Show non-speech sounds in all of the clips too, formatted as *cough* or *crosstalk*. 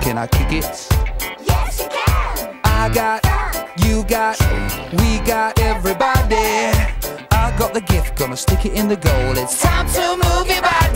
Can I kick it? Yes, you can. I got, you got, we got everybody. I got the gift, gonna stick it in the goal. It's time to move your body.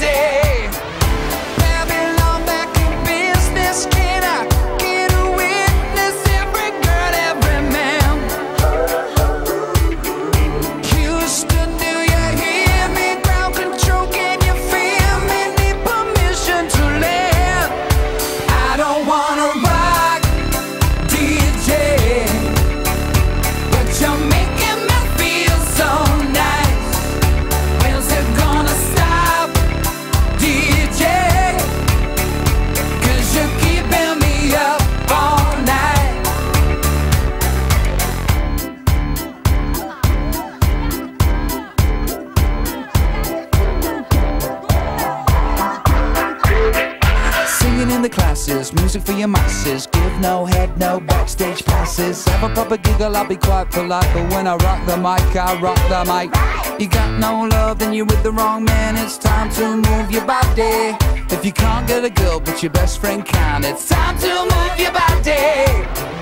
Music for your masses. Give no head, no backstage passes. Have a proper giggle, I'll be quite polite. But when I rock the mic, I rock the mic. You got no love, then you're with the wrong man. It's time to move your body. If you can't get a girl, but your best friend can, it's time to move your body.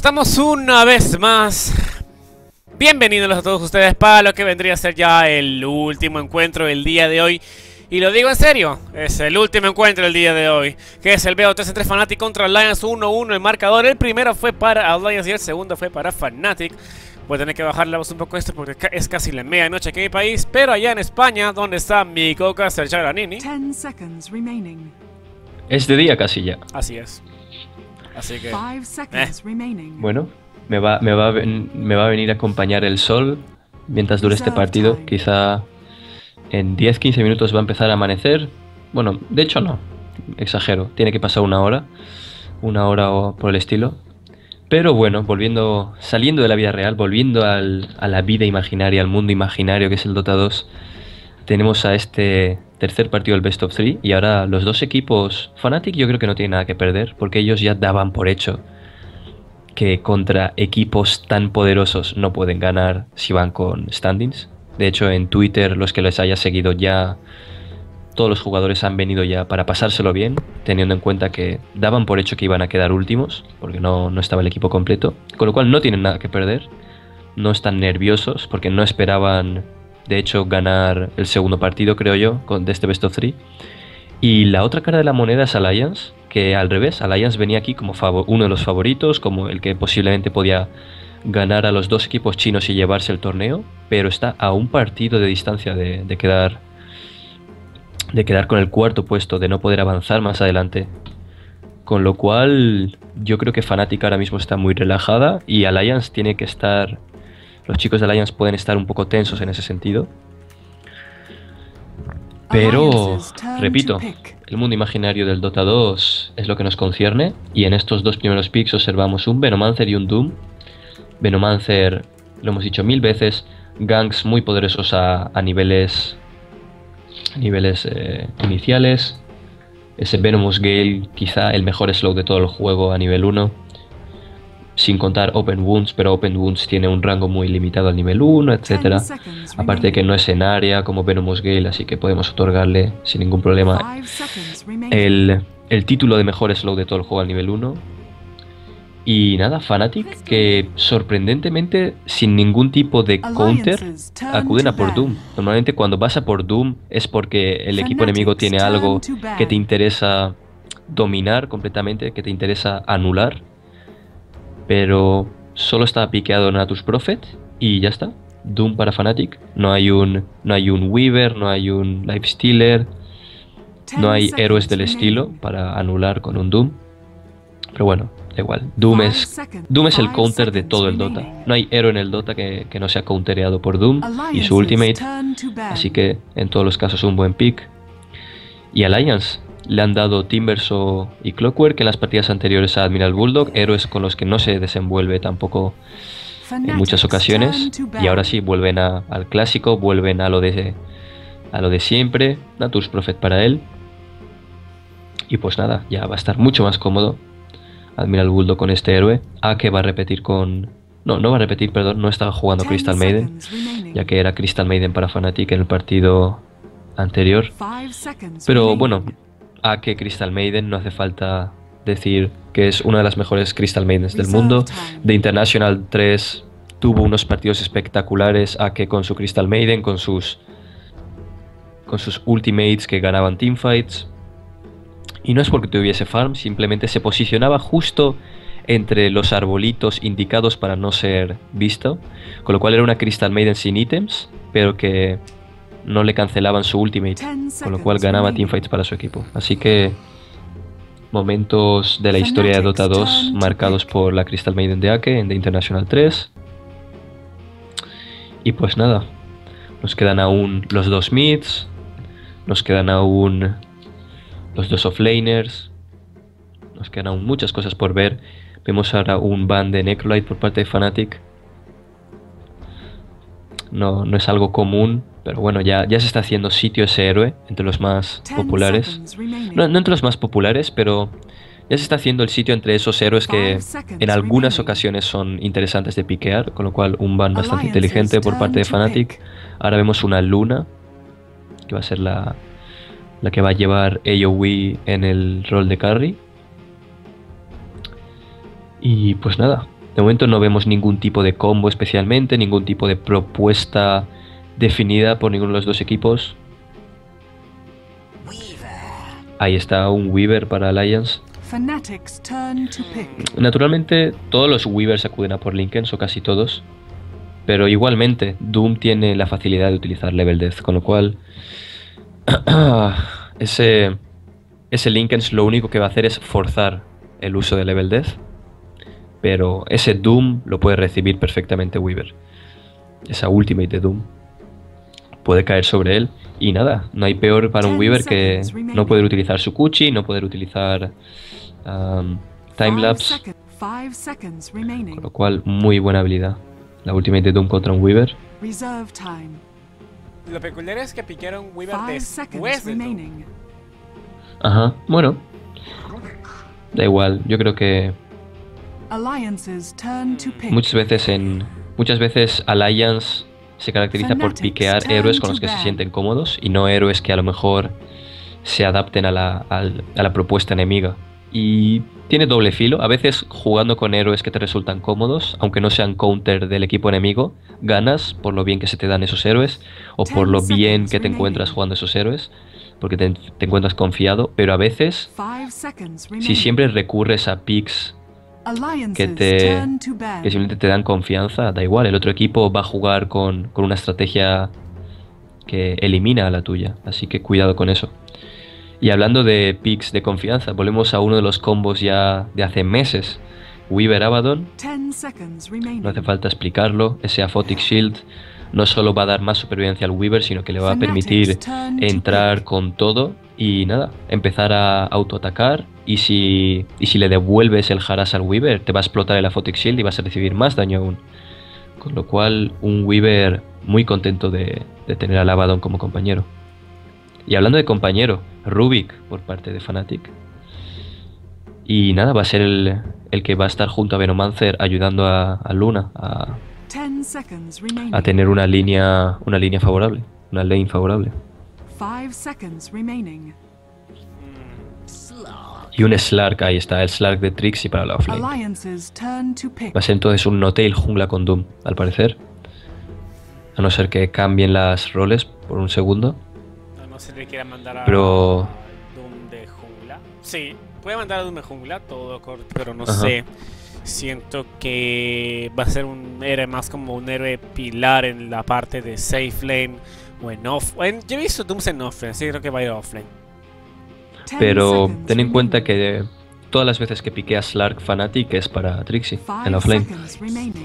Estamos una vez más. Bienvenidos a todos ustedes para lo que vendría a ser ya el último encuentro del día de hoy. Y lo digo en serio, es el último encuentro del día de hoy, que es el BO3 entre Fnatic contra Alliance 1-1 el marcador. El primero fue para Alliance y el segundo fue para Fnatic. Voy a tener que bajar la voz un poco esto porque es casi la medianoche aquí en mi país, pero allá en España, donde está mi coca Sergio Granini. Ten seconds remaining. Es de día casi ya. Así es. Así que... Five seconds remaining. Bueno, me va, me, va a ven- me va a venir a acompañar el sol mientras dure este partido. Quizá en 10-15 minutos va a empezar a amanecer. Bueno, de hecho no, exagero. Tiene que pasar una hora. Una hora o por el estilo. Pero bueno, volviendo, saliendo de la vida real, volviendo al- a la vida imaginaria, al mundo imaginario que es el Dota 2, tenemos a este tercer partido del Best of Three y ahora los dos equipos, Fnatic yo creo que no tiene nada que perder porque ellos ya daban por hecho que contra equipos tan poderosos no pueden ganar si van con standings. De hecho, en Twitter, los que les haya seguido ya, todos los jugadores han venido ya para pasárselo bien, teniendo en cuenta que daban por hecho que iban a quedar últimos, porque no, no estaba el equipo completo. Con lo cual no tienen nada que perder, no están nerviosos, porque no esperaban, de hecho, ganar el segundo partido, creo yo, con, de este Best of Three. Y la otra cara de la moneda es Alliance, que al revés, Alliance venía aquí como uno de los favoritos, como el que posiblemente podía ganar a los dos equipos chinos y llevarse el torneo, pero está a un partido de distancia de, de quedar de quedar con el cuarto puesto, de no poder avanzar más adelante. Con lo cual, yo creo que Fnatic ahora mismo está muy relajada y Alliance tiene que estar. Los chicos de Alliance pueden estar un poco tensos en ese sentido. Pero, repito, el mundo imaginario del Dota 2 es lo que nos concierne. Y en estos dos primeros picks observamos un Venomancer y un Doom. Venomancer, lo hemos dicho mil veces, ganks muy poderosos a, a niveles, a niveles eh, iniciales. Ese Venomous Gale, quizá el mejor slow de todo el juego a nivel 1. Sin contar Open Wounds, pero Open Wounds tiene un rango muy limitado al nivel 1, etcétera. Ten seconds Aparte de que no es en área como Venomous Gale, así que podemos otorgarle sin ningún problema el, el título de mejor slow de todo el juego al nivel 1. Y nada, Fnatic que sorprendentemente sin ningún tipo de counter acuden a por. Doom. Normalmente cuando vas a por Doom es porque el equipo enemigo tiene algo que te interesa dominar completamente, que te interesa anular. Pero solo está piqueado Natus Prophet y ya está. Doom para Fnatic. No hay un, no hay un Weaver, no hay un Lifestealer, no hay héroes del estilo para anular con un Doom. Pero bueno, da igual. Doom es. Doom es el counter de todo el Dota. No hay héroe en el Dota que, que no sea countereado por Doom y su ultimate. Así que en todos los casos un buen pick. Y Alliance le han dado Timbersaw y Clockwork en las partidas anteriores a Admiral Bulldog, héroes con los que no se desenvuelve tampoco en muchas ocasiones. Y ahora sí, vuelven a- al clásico, vuelven a lo de a lo de siempre. Natus Prophet para él. Y pues nada, ya va a estar mucho más cómodo Admiral Bulldog con este héroe. A que va a repetir con. No, no va a repetir, perdón, no estaba jugando Crystal Maiden. Ya que era Crystal Maiden para Fnatic en el partido anterior. Pero bueno, a que Crystal Maiden no hace falta decir que es una de las mejores Crystal Maidens del mundo. The International 3 tuvo unos partidos espectaculares a que con su Crystal Maiden, con sus con sus ultimates que ganaban teamfights. Y no es porque tuviese farm, simplemente se posicionaba justo entre los arbolitos indicados para no ser visto, con lo cual era una Crystal Maiden sin ítems, pero que no le cancelaban su ultimate, con lo cual ganaba teamfights para su equipo. Así que momentos de la historia de Dota 2 marcados por la Crystal Maiden de Ake en The International 3. Y pues nada, nos quedan aún los dos mids, nos quedan aún los dos offlaners, nos quedan aún muchas cosas por ver. Vemos ahora un ban de Necrolite por parte de Fnatic. No, no es algo común, pero bueno, ya, ya se está haciendo sitio ese héroe entre los más populares. No, no entre los más populares, pero ya se está haciendo el sitio entre esos héroes que en algunas ocasiones son interesantes de piquear, con lo cual un ban bastante inteligente por parte de Fnatic. Ahora vemos una Luna, que va a ser la, la que va a llevar AoE en el rol de carry. Y pues nada, de momento no vemos ningún tipo de combo especialmente, ningún tipo de propuesta definida por ninguno de los dos equipos. Ahí está un Weaver para Alliance. Naturalmente, todos los Weavers acuden a por Linkens, o casi todos. Pero igualmente, Doom tiene la facilidad de utilizar Level Death, con lo cual. *clears throat* ese. Ese Linkens lo único que va a hacer es forzar el uso de Level Death. Pero ese Doom lo puede recibir perfectamente Weaver. Esa ultimate de Doom puede caer sobre él. Y nada, no hay peor para un Weaver que no poder utilizar su Kuchi, no poder utilizar um, timelapse. second- Five seconds remaining. Con lo cual, muy buena habilidad. La ultimate de Doom contra un Weaver. Reserve time. Lo peculiar es que piquearon Weaver Five después Doom. Ajá, bueno. Da igual, yo creo que muchas veces en. Muchas veces Alliance se caracteriza por piquear héroes con los que se sienten cómodos y no héroes que a lo mejor se adapten a la, a la propuesta enemiga. Y tiene doble filo. A veces jugando con héroes que te resultan cómodos, aunque no sean counter del equipo enemigo, ganas por lo bien que se te dan esos héroes o por lo bien que te encuentras jugando esos héroes, porque te, te encuentras confiado. Pero a veces, si siempre recurres a picks que te- que simplemente te dan confianza, da igual, el otro equipo va a jugar con, con una estrategia que elimina a la tuya, así que cuidado con eso. Y hablando de picks de confianza, volvemos a uno de los combos ya de hace meses, Weaver Abaddon, no hace falta explicarlo, ese Aphotic Shield no solo va a dar más supervivencia al Weaver, sino que le va a permitir entrar con todo y nada, empezar a autoatacar y si, y si le devuelves el harass al Weaver, te va a explotar el Aphotic Shield y vas a recibir más daño aún. Con lo cual, un Weaver muy contento de, de tener al Abaddon como compañero. Y hablando de compañero, Rubik por parte de Fnatic. Y nada, va a ser el, el que va a estar junto a Venomancer ayudando a, a Luna a. a tener una línea, una línea favorable, una lane favorable. Five seconds remaining. Y un Slark, ahí está, el Slark de Trixie para la offlane. Va a ser entonces un no-tail jungla con Doom, al parecer. A no ser que cambien las roles por un segundo. A no ser que quiera mandar a Pero- Doom de jungla. Sí, puede mandar a Doom de jungla, todo corto, pero no Ajá. sé. Siento que va a ser un héroe más como un héroe pilar en la parte de safe lane o en off. en- yo he visto Dooms en offlane, así que creo que va a ir a offlane. Pero ten en cuenta que todas las veces que piquea Slark Fnatic es para Trixie, en offlane.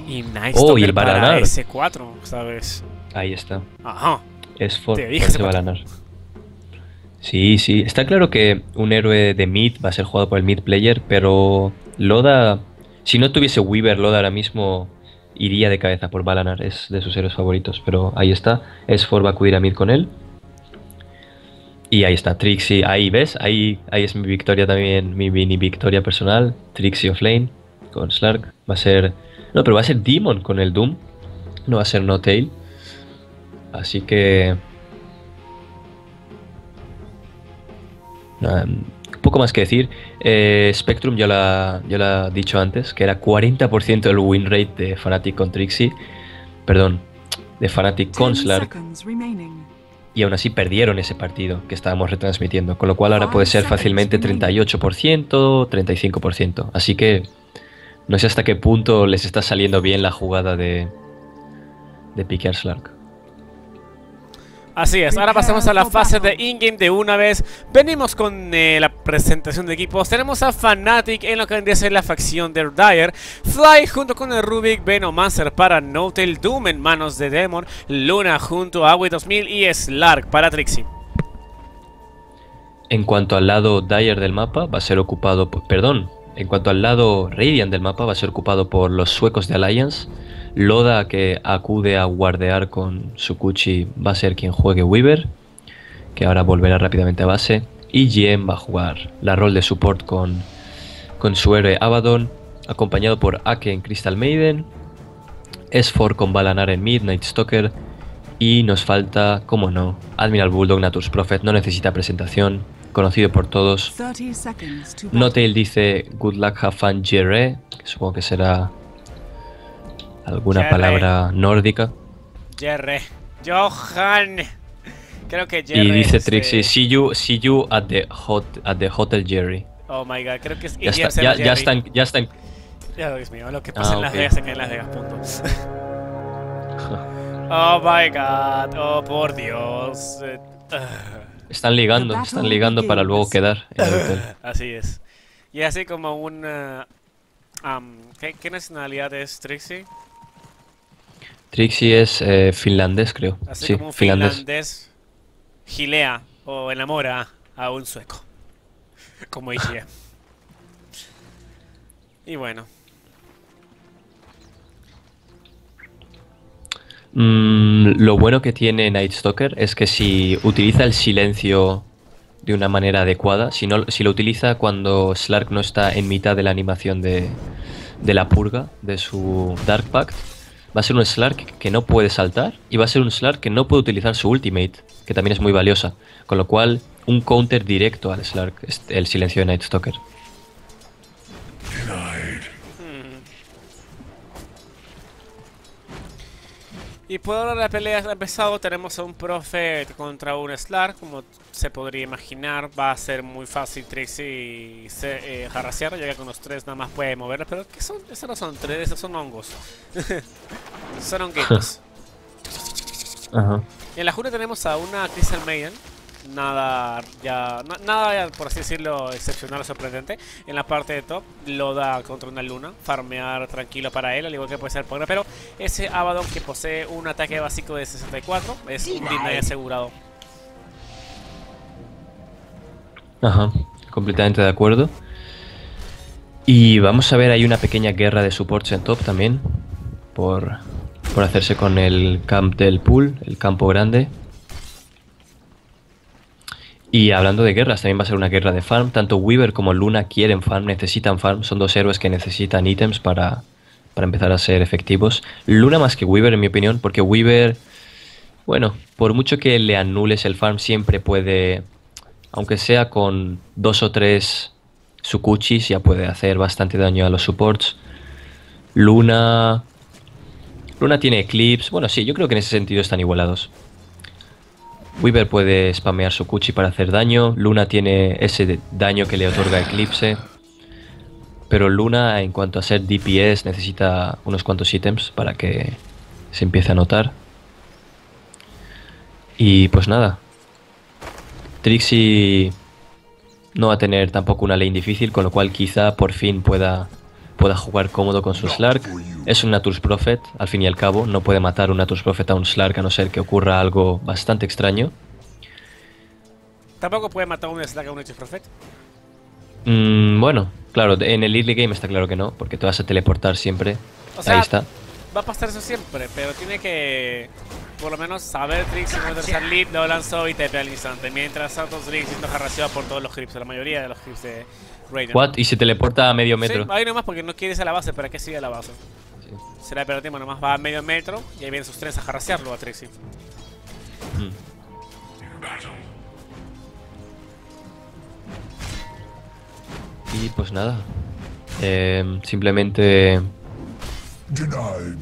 Y nice Oh, y el para Balanar. S4, ¿sabes? Ahí está. Ajá. Es for, Te dije. Balanar. Sí, sí. Está claro que un héroe de mid va a ser jugado por el mid player, pero Loda, si no tuviese Weaver, Loda ahora mismo iría de cabeza por Balanar. Es de sus héroes favoritos, pero ahí está. S4 va a acudir a mid con él. Y ahí está, Trixie. Ahí ves, ahí, ahí es mi victoria también, mi mini victoria personal. Trixie offlane con Slark. Va a ser. No, pero va a ser Demon con el Doom. No va a ser No Tail. Así que. um, poco más que decir. Eh, Spectrum ya lo, ha, ya lo ha dicho antes, que era 40% el win rate de Fnatic con Trixie. Perdón, de Fnatic con 10 Slark. Y aún así perdieron ese partido que estábamos retransmitiendo. Con lo cual ahora puede ser fácilmente 38%, 35%. Así que no sé hasta qué punto les está saliendo bien la jugada de, de piquear Slark. Así es, ahora pasamos a la fase de in-game de una vez. Venimos con eh, la presentación de equipos. Tenemos a Fnatic en lo que vendría a ser la facción de Dyer. Fly junto con el Rubik, Venomancer para Notel, Doom en manos de Demon, Luna junto a Awi 2000 y Slark para Trixie. En cuanto al lado Dyer del mapa, va a ser ocupado por. Perdón. En cuanto al lado Radiant del mapa, va a ser ocupado por los suecos de Alliance. Loda, que acude a guardear con Sukuchi, va a ser quien juegue Weaver, que ahora volverá rápidamente a base. Y GM va a jugar la rol de support con, con su héroe Abaddon, acompañado por Ake en Crystal Maiden, S4 con Balanar en Midnight Stalker. Y nos falta, como no, Admiral Bulldog Natur's Prophet, no necesita presentación, conocido por todos. 30 seconds to battle. Notail dice Good luck, have fun, Jere, que supongo que será alguna palabra nórdica. Jerry. Johan. Creo que Jerry. Y dice es, Trixie, eh, see you, see you at the hot, at the hotel Jerry. Oh my god, creo que es. Ya, está, ya, ya están, ya están. Ya, Dios mío, lo que pasa Ah, en Las. Vegas se queda en Las Vegas, punto. oh my god, oh por Dios. Están ligando, están ligando para luego quedar en el hotel. *laughs* así es. Y así como un. am, ¿qué, qué nacionalidad es Trixie? Trixie es eh, finlandés, creo. Así Sí, como un finlandés. finlandés gilea o enamora a un sueco. Como *laughs* IGM. y bueno, Mm, lo bueno que tiene Night Stalker es que si utiliza el silencio de una manera adecuada, si, no, si lo utiliza cuando Slark no está en mitad de la animación de, de la purga de su Dark Pact, va a ser un Slark que no puede saltar y va a ser un Slark que no puede utilizar su ultimate, que también es muy valiosa. Con lo cual, un counter directo al Slark, es el silencio de Night Stalker. Y por ahora la pelea ha empezado, tenemos a un Prophet contra un Slark, como se podría imaginar, va a ser muy fácil Trixie se, eh, ya que con los tres nada más puede moverla, pero ¿qué son? Esos no son tres, esos son hongos. *laughs* son honguitos. *laughs* Ajá. Y en la jura tenemos a una Crystal Maiden, nada ya na- nada por así decirlo excepcional o sorprendente. En la parte de top, Loda contra una luna, farmear tranquilo para él, al igual que puede ser Pogra, pero ese Abaddon que posee un ataque básico de 64 es un deny asegurado. Ajá, completamente de acuerdo. Y vamos a ver, hay una pequeña guerra de supports en top también. Por, por hacerse con el camp del pool, el campo grande. Y hablando de guerras, también va a ser una guerra de farm. Tanto Weaver como Luna quieren farm, necesitan farm. Son dos héroes que necesitan ítems para, para empezar a ser efectivos. Luna más que Weaver, en mi opinión, porque Weaver, bueno, por mucho que le anules el farm, siempre puede, aunque sea con dos o tres Sukuchis, ya puede hacer bastante daño a los supports. Luna. Luna tiene Eclipse. Bueno, sí, yo creo que en ese sentido están igualados. Weaver puede spamear su Kuchi para hacer daño. Luna tiene ese daño que le otorga Eclipse. Pero Luna, en cuanto a ser DPS, necesita unos cuantos ítems para que se empiece a notar. Y pues nada. Trixie no va a tener tampoco una lane difícil, con lo cual quizá por fin pueda, pueda jugar cómodo con su Slark. Es un Natur's Prophet, al fin y al cabo, no puede matar un Natur's Prophet a un Slark a no ser que ocurra algo bastante extraño. Tampoco puede matar un Slack a un Hecho Prophet. Mm, bueno, claro, en el early game está claro que no, porque te vas a teleportar siempre. O sea, Ahí está. Va a pasar eso siempre, pero tiene que por lo menos saber Trixie cómo tercer lead, lo lanzó y te pega al instante. Mientras Santos Trixie siendo jarraseado por todos los creeps, la mayoría de los creeps de Raiden. What? Y se teleporta a medio metro. Sí, ahí nomás porque no quieres a la base, ¿para qué sigue a la base? Será el tiempo, nomás va a medio metro y ahí vienen sus tres a jarrasearlo a Trixie. Y pues nada. Eh, simplemente Denied.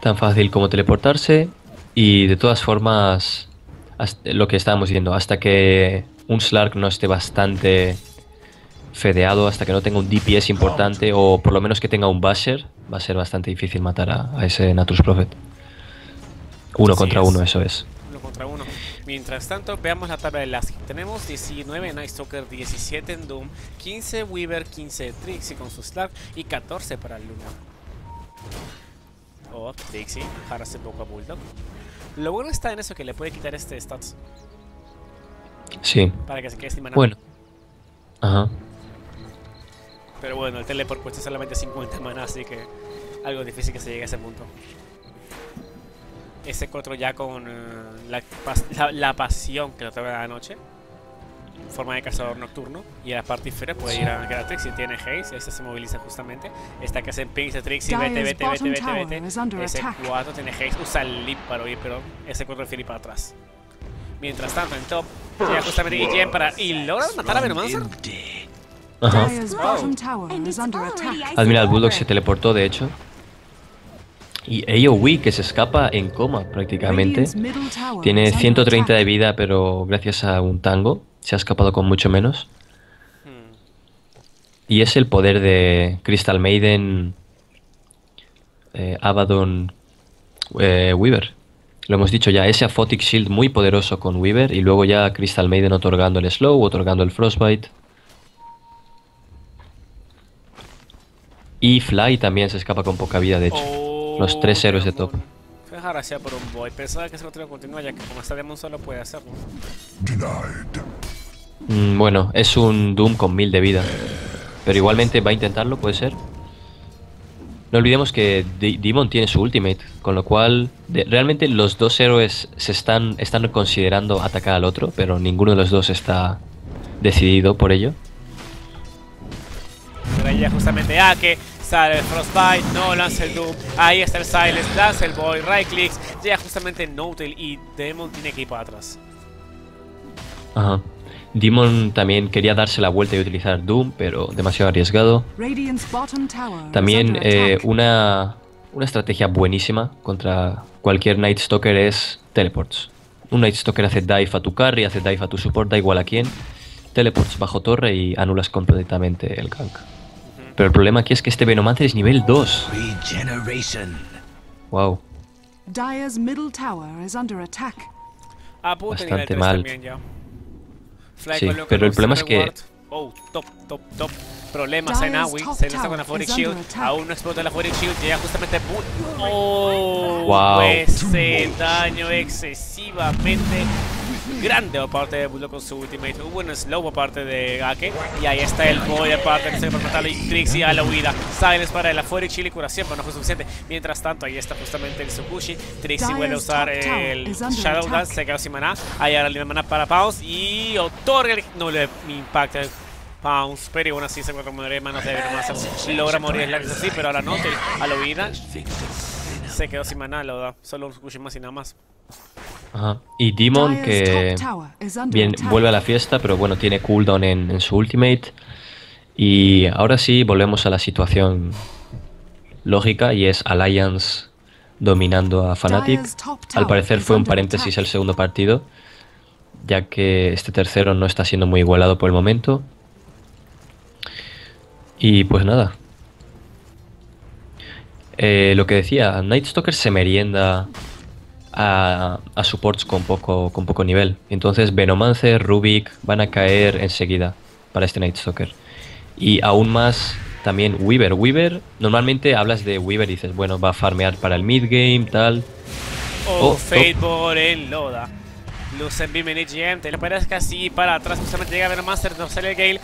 tan fácil como teleportarse. Y de todas formas, lo que estábamos diciendo, hasta que un Slark no esté bastante fedeado, hasta que no tenga un DPS importante, o por lo menos que tenga un Basher, va a ser bastante difícil matar a, a ese Naturus Prophet. Uno Así contra es. uno, eso es. Uno contra uno. Mientras tanto, veamos la tabla de Lasky. Tenemos 19 en Night Stalker, 17 en Doom, 15 Weaver, 15 Trixie con su Slark y 14 para Luna. Oh, Trixie, hace poco a Bulldog. Lo bueno está en eso que le puede quitar este stats Sí. para que se quede sin maná. Bueno. Ajá. Pero bueno, el teleport cuesta solamente 50 maná, así que algo difícil que se llegue a ese punto. Ese 4 ya con eh, la, pas- la, la pasión que lo trae la noche. Forma de cazador nocturno. Y a la parte inferior puede ir a a Trixie. Tiene haste. Este se moviliza justamente. Esta que hace ping dice Trixie. Vete, vete, vete, vete, vete. Ese attack. 4 tiene haste. Usa el leap para huir, pero ese 4 prefiere ir para atrás. Mientras tanto, en top, llega justamente Guillem para. Y logra matar a Venomancer. Ajá. Attack. Ah, Bulldog se teleportó, de hecho. Y AoE que se escapa en coma prácticamente. Tiene is under 130 de vida, pero gracias a un tango se ha escapado con mucho menos. Hmm. Y es el poder de Crystal Maiden, eh, Abaddon, eh, Weaver. Lo hemos dicho ya, ese Aphotic Shield muy poderoso con Weaver y luego ya Crystal Maiden otorgando el Slow, otorgando el Frostbite. Y Fly también se escapa con poca vida, de hecho. Los tres héroes de top. Por un boy. Pensaba que ese otro continúa ya que como está Demon solo puede hacerlo. Denied. Mm, bueno, es un Doom con 1000 de vida. Pero igualmente va a intentarlo, puede ser. No olvidemos que D- Demon tiene su ultimate, con lo cual de- realmente los dos héroes se están, están considerando atacar al otro, pero ninguno de los dos está decidido por ello. Ya justamente, ah, que sale el Frostbite, no lanza el Doom. Ahí está el Silence, lanza el Boy, right clicks. Llega justamente Notel y Demon tiene que ir para atrás. Ajá. Demon también quería darse la vuelta y utilizar Doom, pero demasiado arriesgado. También eh, una, una estrategia buenísima contra cualquier Night Stalker es teleports. Un Night Stalker hace dive a tu carry, hace dive a tu support, da igual a quién. Teleports bajo torre y anulas completamente el gank. Pero el problema aquí es que este Venomancer es nivel 2. Regeneration. Wow. Dyer's middle tower is under attack. A punto nivel Bastante 3 mal. ya. Fly Sí, pero el problema es que-. Oh, top, top, top. Se lanza con la Shield. Aún no explota la Shield. Llega justamente. Oh, Wow. ese daño excesivamente grande por parte de Bulldog con su ultimate. Hubo un slow por parte de Gake. Y ahí está el boy aparte que se para matarlo. Y Trixie a la huida. Silence para la Foric Shield y curación, pero no fue suficiente. Mientras tanto, ahí está justamente el Tsukushi. Trixie vuelve a usar el Shadow. Dance. Se quedó sin maná. Ahí ahora le da maná para Pounce. Y otorga el. No le impacta el Pounce. Pero aún así se encuentra en manos de Venomancer. Logra morir Slack así, pero ahora no. A la huida. Se quedó sin maná, lo da. Solo un Tsukushi más y nada más. Ajá. Y Demon que bien, vuelve a la fiesta, pero bueno, tiene cooldown en, en su ultimate. Y ahora sí, volvemos a la situación lógica y es Alliance dominando a Fnatic. Al parecer fue un paréntesis el segundo partido, ya que este tercero no está siendo muy igualado por el momento. Y pues nada. Eh, lo que decía, Night Stalker se merienda a, a supports con poco, con poco nivel. Entonces Venomancer, Rubik van a caer enseguida para este Night Stalker. Y aún más también Weaver. Weaver, normalmente hablas de Weaver y dices, bueno, va a farmear para el mid game, tal. Oh, Oh, Fateball en Loda. Luz en Beam en EGM. Te lo paras casi para atrás. Justamente llega Venomancer. No sale el Gale.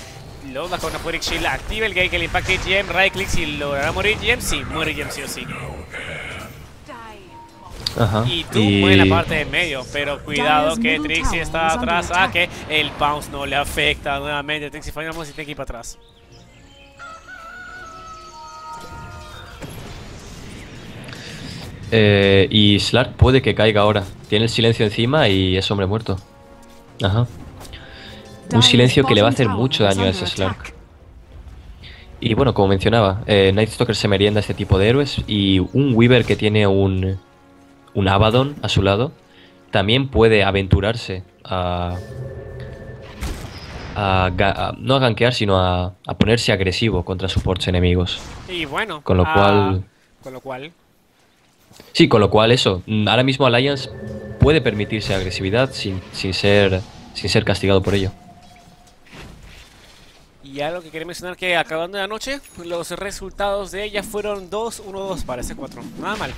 Loda con una Furic Shield. Activa el Gale que le impacta EGM. Right click. Si logrará morir EGM. Sí, muere EGM sí o sí. Ajá. Y tú en la parte de medio. Pero cuidado que Trixie está atrás. Ah, que el bounce no le afecta nuevamente. Trixie fallamos y tiene que ir para atrás. Eh, y Slark puede que caiga ahora. Tiene el silencio encima y es hombre muerto. Ajá. Un silencio que le va a hacer mucho daño a ese Slark. Y bueno, como mencionaba, eh, Night Stalker se merienda a este tipo de héroes y un Weaver que tiene un, un Abaddon a su lado también puede aventurarse a, a no a gankear, sino a, a ponerse agresivo contra supports enemigos. Y bueno. Con lo cual- Con lo cual. Sí, con lo cual eso, mm, ahora mismo Alliance puede permitirse agresividad sin, sin, ser, sin ser castigado por ello. Y algo que quería mencionar que acabando la noche, los resultados de ella fueron 2-1-2 para ese 4. Nada mal.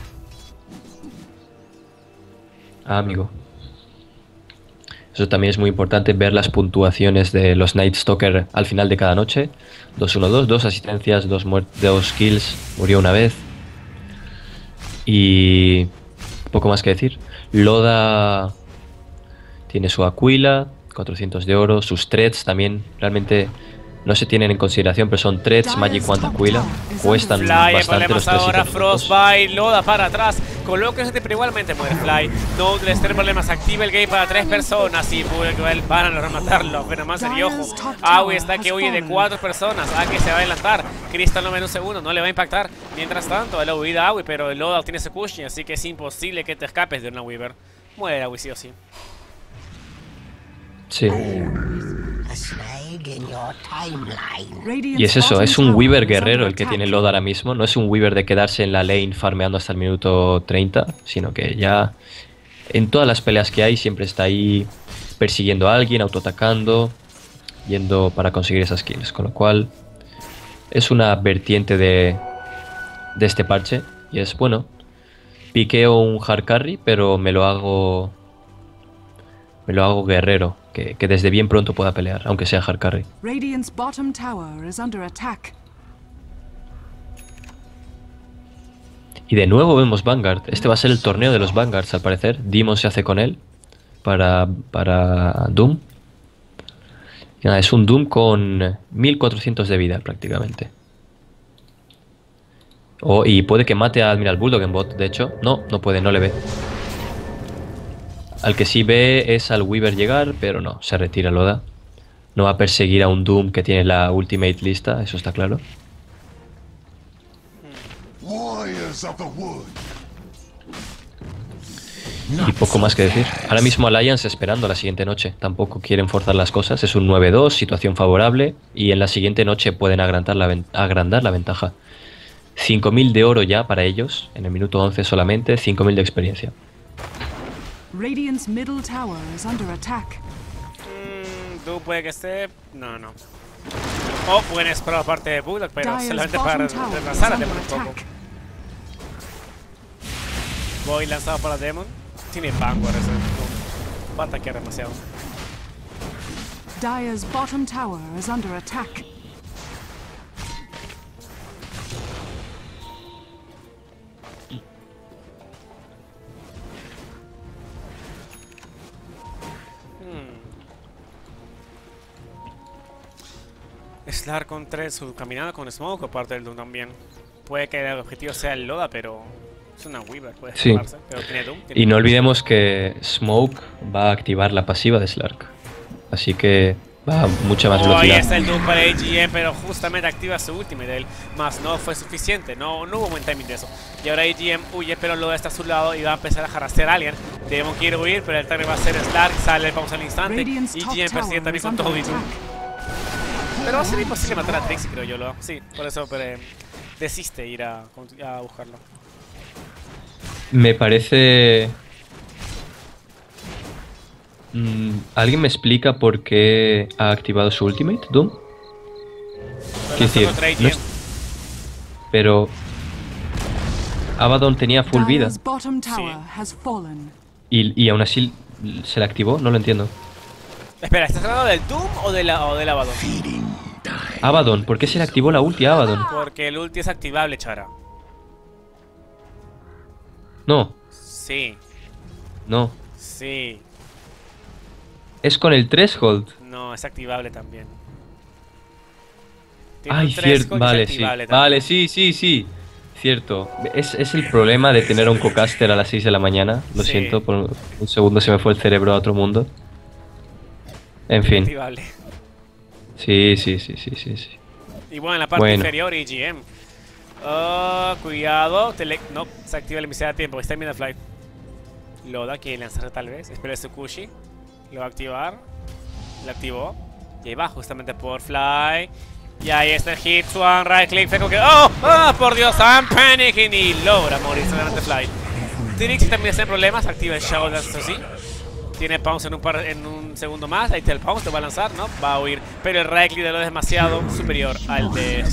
Ah, amigo. Eso también es muy importante, ver las puntuaciones de los Night Stalker al final de cada noche. 2-1-2, dos asistencias, dos, dos kills, murió una vez. Y poco más que decir. Loda tiene su Aquila, 400 de oro, sus threads también realmente no se tienen en consideración, pero son threads, Magic Wand, Aquila, cuestan Fly, bastante los ahora, 300 Frostbite, Loda para atrás, colóquense pero igualmente muere Fly. No les tener problemas, activa el game para tres personas y Bullwell van a rematarlo, pero más y ojo. Awi está que huye de cuatro personas, a que se va a adelantar. Crystal no menos segundo, no le va a impactar. Mientras tanto, la huida Awi, pero el Loda tiene su cushion, así que es imposible que te escapes de una Weaver. Muere Awi sí o sí. Sí. Y es eso, es un Weaver guerrero el que tiene Loda ahora mismo. No es un Weaver de quedarse en la lane farmeando hasta el minuto 30, sino que ya en todas las peleas que hay siempre está ahí persiguiendo a alguien, autoatacando, yendo para conseguir esas kills. Con lo cual es una vertiente de, de este parche. Y es bueno, piqueo un hard carry, pero me lo hago. Me lo hago guerrero, que, que desde bien pronto pueda pelear, aunque sea hard carry. Radiant's bottom tower is under attack. Y de nuevo vemos Vanguard. Este va a ser el torneo de los Vanguards, al parecer. Demon se hace con él para, para Doom. Y nada, es un Doom con 1400 de vida prácticamente. Oh, y puede que mate a Admiral Bulldog en bot, de hecho. No, no puede, no le ve. Al que sí ve es al Weaver llegar, pero no, se retira Loda. No va a perseguir a un Doom que tiene la ultimate lista, eso está claro. Y poco más que decir. Ahora mismo Alliance esperando la siguiente noche. Tampoco quieren forzar las cosas. Es un 9-2, situación favorable. Y en la siguiente noche pueden agrandar la, agrandar la ventaja. 5.000 de oro ya para ellos. En el minuto 11 solamente. 5.000 de experiencia. Radiant's middle tower is under attack. Mm, Doom puede que esté. No, no. Oh, buen esperado parte de Bulldog, pero Dire's solamente para is Demon un poco. Voy lanzado para Demon. Tiene Vanguard ese. Va a ataquear demasiado. Dire's bottom tower is under attack. Slar con 3, su caminada con Smoke o parte del Doom también. Puede que el objetivo sea el Loda, pero es una Weaver, puede Sí. Pero tiene Doom. tiene Y no olvidemos que Smoke va a activar la pasiva de Slark. Así que va a mucha más Oh, ahí velocidad. está el Doom para AGM, pero justamente activa su ultimate de él. Más no fue suficiente, no, no hubo buen timing de eso. Y ahora AGM huye, pero Loda está a su lado y va a empezar a harasear a alguien. Demon quiere huir, pero el target va a ser Slark, sale, vamos al instante. Top AGM persigue también con todo y Doom. Pero va a ser imposible matar a Trixie, creo yo. Lo. Sí, por eso pero, desiste ir a, a buscarlo. Me parece... Mm, ¿Alguien me explica por qué ha activado su ultimate, Doom? Pero Quiero decir, no es- Pero... Abaddon tenía full vida Dire's bottom tower Sí. has fallen. y, y aún así se la activó, no lo entiendo. Espera, ¿estás hablando del Doom o de la, o del Abaddon? Abaddon, ¿por qué se le activó la ulti a Abaddon? Porque el ulti es activable, Chara. No, Sí, no. sí. Es con el threshold. No, es activable también. Tiene Ay, cierto. Vale, sí. también. Vale, sí, sí, sí. Cierto. Es, es el problema de tener a un cocaster a las 6 de la mañana. Lo Sí. siento, por un segundo se me fue el cerebro a otro mundo. En fin. Sí, sí, sí, sí, sí, sí. Y bueno, en la parte Bueno. inferior, EGM. Ah, cuidado. tele- no, se activa la misión a tiempo. Está en Midafly. Loda quiere lanzar tal vez. Espera su Kushi. Lo va a activar. Lo activó. Y ahí va, justamente por Fly. Y ahí está el hit, one, right click, fue como que. ¡Oh! ¡Oh! Por Dios! I'm panicking y logra morirse delante de Fly. Trix también está en problemas. Activa el Shadow Dance, eso sí. Tiene pounce en un, par, en un segundo más. Ahí está el pounce, lo va a lanzar, ¿no? Va a huir. Pero el click de lo es demasiado superior al de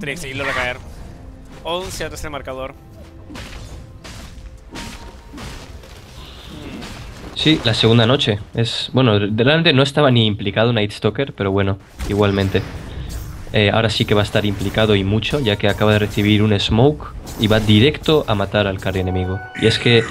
Trix y logra caer. 11 a 13 el marcador. Sí, la segunda noche. Es bueno, delante no estaba ni implicado Night Stalker, pero bueno, igualmente. Eh, ahora sí que va a estar implicado y mucho, ya que acaba de recibir un smoke y va directo a matar al carry enemigo. Y es que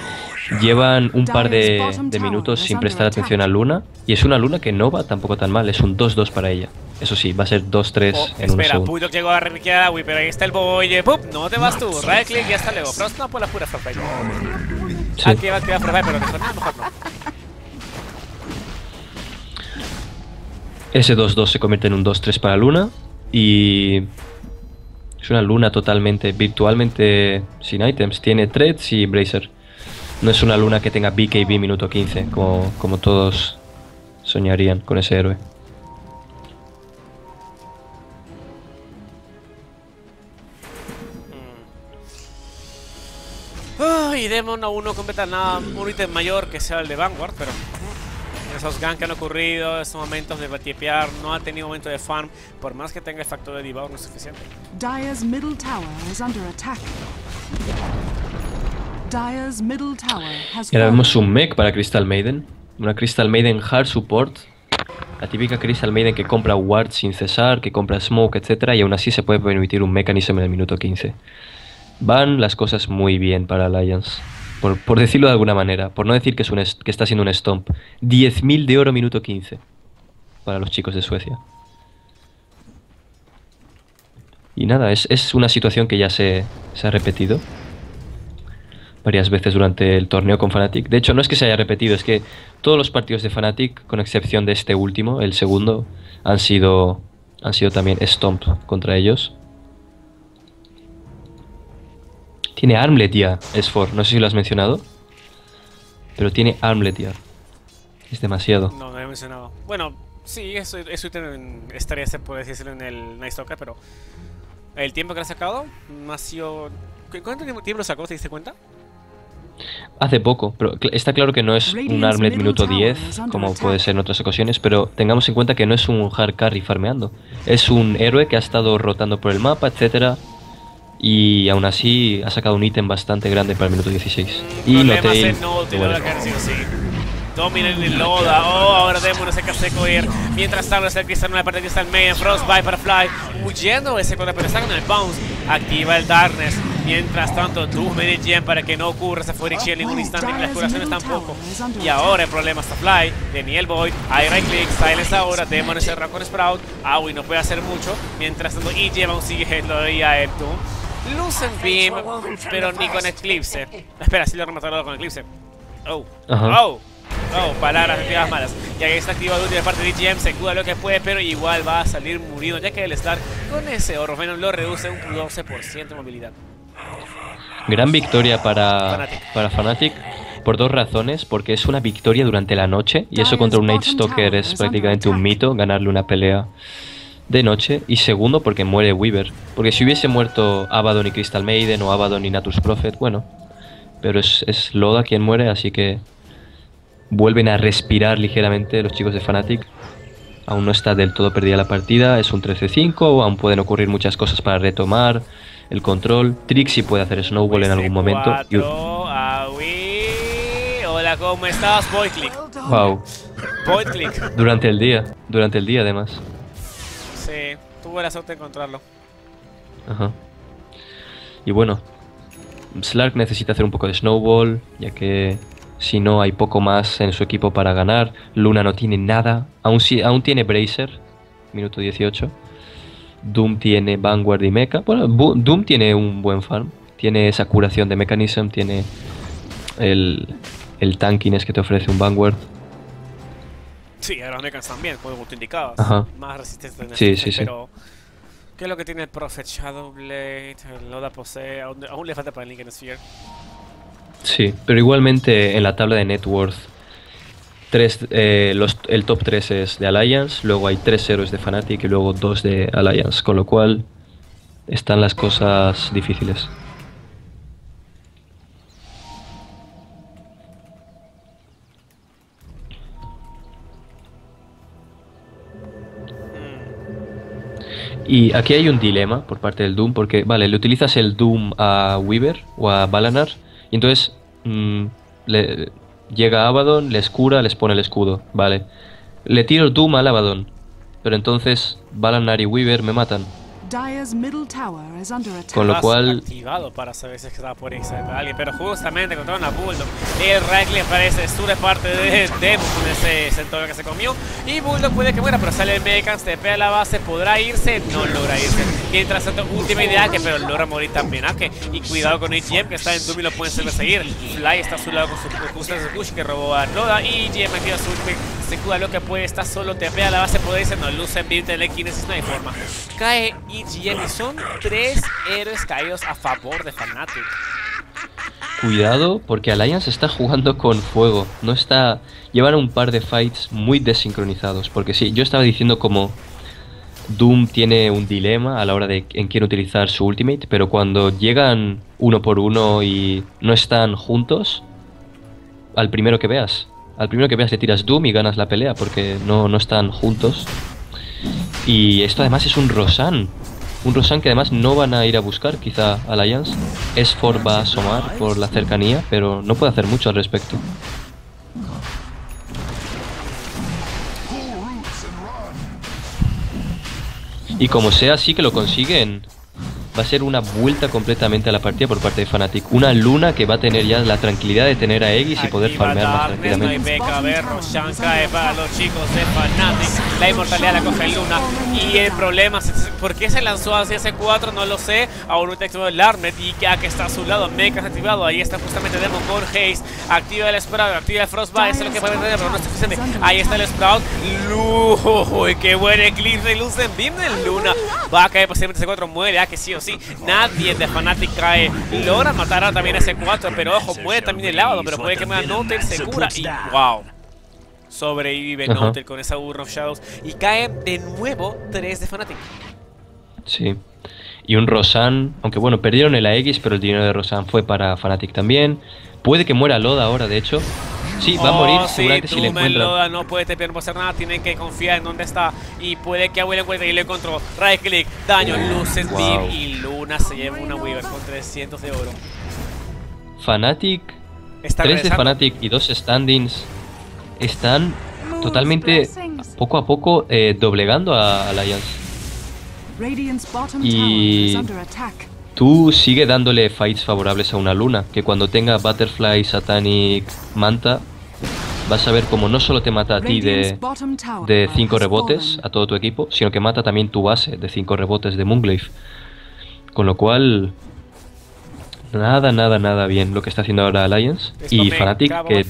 llevan un par de, de minutos sin prestar atención a Luna, y es una Luna que no va tampoco tan mal, es un 2-2 para ella. Eso sí, va a ser 2-3 Oh, en un espera, segundo. Bulldog llegó a requerir a Wii, pero ahí está el boy. ¡Pup! No te vas tú. Right click y hasta luego. Frost no por la pura Frostbite. Sí. Activa, activa Frostbite, pero mejor no, mejor no. Ese 2-2 se convierte en un 2-3 para Luna y es una Luna totalmente, virtualmente sin items. Tiene threads y bracer. No es una Luna que tenga BKB minuto 15, como, como todos soñarían con ese héroe. Ay, Demon aún no completa nada, un ítem mayor que sea el de Vanguard, pero mm, esos ganks que han ocurrido, esos momentos de batiepear, no ha tenido momento de farm, por más que tenga el factor de debuff no es suficiente. Dire's middle tower is under attack. Y ahora vemos un mech para Crystal Maiden. Una Crystal Maiden Hard Support. La típica Crystal Maiden que compra ward sin cesar, que compra smoke, etc. Y aún así se puede permitir un mechanism en el minuto 15. Van las cosas muy bien para Alliance. Por, por decirlo de alguna manera. Por no decir que, es un que está siendo un stomp. 10.000 de oro minuto 15. Para los chicos de Suecia. Y nada, es, es una situación que ya se, se ha repetido varias veces durante el torneo con Fnatic. De hecho, no es que se haya repetido, es que todos los partidos de Fnatic, con excepción de este último, el segundo, han sido, han sido también stomp contra ellos. Tiene Armlet ya, S4, no sé si lo has mencionado, pero tiene Armlet ya. Es demasiado. No, no he mencionado. Bueno, sí, eso, eso estaría, se puede decirlo, en el Night Stalker, pero el tiempo que ha sacado no ha sido... ¿Cu- ¿Cuánto tiempo lo sacó? ¿Te diste cuenta? Hace poco, pero está claro que no es un Armlet minuto tower 10 is under como puede ser en otras ocasiones, pero tengamos en cuenta que no es un hard carry farmeando. Es un héroe que ha estado rotando por el mapa, etcétera, y aún así ha sacado un ítem bastante grande para el minuto 16. Y Problemas Notail, en Note, que lo bueno, va a caer sí o sí. Dominen el Loda. Oh, ahora Demon se coger. Mientras tanto, el Crystal una parte de Crystal Maiden. Frostbite para Fly. Huyendo ese contra, pero está con el bounce. Activa el Darkness. Mientras tanto, Doom y Gem para que no ocurra esa Fury Shield en ningún instante. Y las curaciones tampoco. Y ahora el problema está Fly. Daniel Boyd. Hay right click. Silence ahora. Demon encerrado con Sprout. Aui no puede hacer mucho. Mientras tanto, EG aún sigue lo veía el Doom. Lucen Beam, pero ni con Eclipse. Espera, sí lo remataron con Eclipse. Oh. Ajá. Oh. Oh, palabras activas malas. Y ahí está activado de parte de GM, se cuida lo que puede, pero igual va a salir murido, ya que el Star con ese oro Venom lo reduce un 12% de movilidad. Gran victoria para Fnatic. para Fnatic por dos razones, porque es una victoria durante la noche y eso contra un Night Stalker es prácticamente un mito ganarle una pelea de noche y segundo porque muere Weaver, porque si hubiese muerto Abaddon y Crystal Maiden o Abaddon y Natus Prophet, bueno, pero es, es Loda quien muere, así que vuelven a respirar ligeramente los chicos de Fnatic. Aún no está del todo perdida la partida, es un 13-5, aún pueden ocurrir muchas cosas para retomar el control. Trixie puede hacer Snowball en algún momento. Hola, ¿cómo estás? Void click. Wow. Void click. Durante el día, durante el día además. Sí, tuve la suerte de encontrarlo. Ajá. Y bueno, Slark necesita hacer un poco de Snowball, ya que si no hay poco más en su equipo para ganar. Luna no tiene nada, aún, sí, aún tiene Bracer, minuto 18. Doom tiene Vanguard y Mecha. Bueno, Bu- Doom tiene un buen farm, tiene esa curación de Mechanism, tiene el, el tankiness que te ofrece un Vanguard. Sí, ahora mechas también, como tú indicabas. Ajá. Más resistentes en Sí, este, sí, sí. pero... ¿Qué es lo que tiene el Prophet Shadowblade? El Loda posee... Aún, aún le falta para el Lincoln Sphere. Sí, pero igualmente en la tabla de net worth, tres, eh, el top 3 es de Alliance, luego hay tres héroes de Fnatic y luego dos de Alliance, con lo cual están las cosas difíciles. Y aquí hay un dilema por parte del Doom, porque, vale, le utilizas el Doom a Weaver o a Balanar, y entonces mm, le, llega Abaddon, les cura, les pone el escudo, vale. Le tiro Doom al Abaddon, pero entonces Balanar y Weaver me matan. Dire's middle tower is under attack. Con lo cual- activado para saber si es que estaba por alguien, pero justamente contra una Bulldog, el Ragli parece de parte de Demo con ese centro que se comió y Bulldog puede que muera, pero sale el Megan, se pega a la base, podrá irse, no logra irse. Mientras tanto, última idea que pero logra morir también Ake y cuidado con EGM que está en Doom y lo pueden hacer seguir. Fly está a su lado con su justo de Kush que robó a Loda y EGM activa su ultimate, se cuida lo que puede, está solo, te pega la base, puede irse, no luce en Beat, telequinesis, no hay forma. Cae EGM y son tres héroes caídos a favor de Fnatic. Cuidado, porque Alliance está jugando con fuego. No está. Llevan un par de fights muy desincronizados. Porque sí, yo estaba diciendo como. Doom tiene un dilema a la hora de en quién utilizar su ultimate. Pero cuando llegan uno por uno y no están juntos. Al primero que veas. Al primero que veas le tiras Doom y ganas la pelea. Porque no, no están juntos. Y esto además es un Rosan. Un Rosan que además no van a ir a buscar, quizá Alliance. Esfor va a asomar por la cercanía, pero no puede hacer mucho al respecto. Y como sea, sí que lo consiguen. Va a ser una vuelta completamente a la partida por parte de Fnatic. Una luna que va a tener ya la tranquilidad de tener a Aegis y poder farmear más Darkness, no tranquilamente. beca, ver, Roshan cae para los chicos de Fnatic. La inmortalidad la coge Luna. Y el problema es por qué se lanzó hacia ese 4, no lo sé. Ahora activado el Armet y ya que está a su lado, Mecha activado. Ahí está justamente Demon con Haze. Activa el Sprout, activa el Frostbite. Eso es lo que puede tener, pero no es suficiente. Ahí está el Sprout. *laughs* Uy, qué buen eclipse de luz en beam de Luna. Va a caer posiblemente ese 4, muere, ah, que sí o sí. Nadie de Fnatic cae. Logra matar a también ese 4, pero ojo, muere también el lado, pero puede que muera Notel, se cura y wow. Sobrevive Ajá. Notel con esa Urn of Shadows y cae de nuevo 3 de Fnatic. Sí. Y un Rosan, aunque bueno, perdieron el Aegis, pero el dinero de Rosan fue para Fnatic también. Puede que muera Loda ahora, de hecho. Sí, va a morir Oh, sí, seguramente si le Doom en encuentran. Loda no puede tepear, no puede hacer nada, tienen que confiar en dónde está y puede que Abuela encuentre y le encontró. Right click, daño, luces, Wow. y Luna se lleva una Weaver con 300 de oro. Fnatic Está Tres de regresando. Fnatic y dos standings están totalmente poco a poco eh, doblegando a Alliance. Y- Tú sigue dándole fights favorables a una luna, que cuando tenga Butterfly, Satanic, Manta, vas a ver como no solo te mata a ti de, bottom tower de 5 has rebotes a todo tu equipo, sino que mata también tu base de 5 rebotes de Moonglaive. Con lo cual, nada, nada, nada bien lo que está haciendo ahora Alliance. Y Fnatic, que de.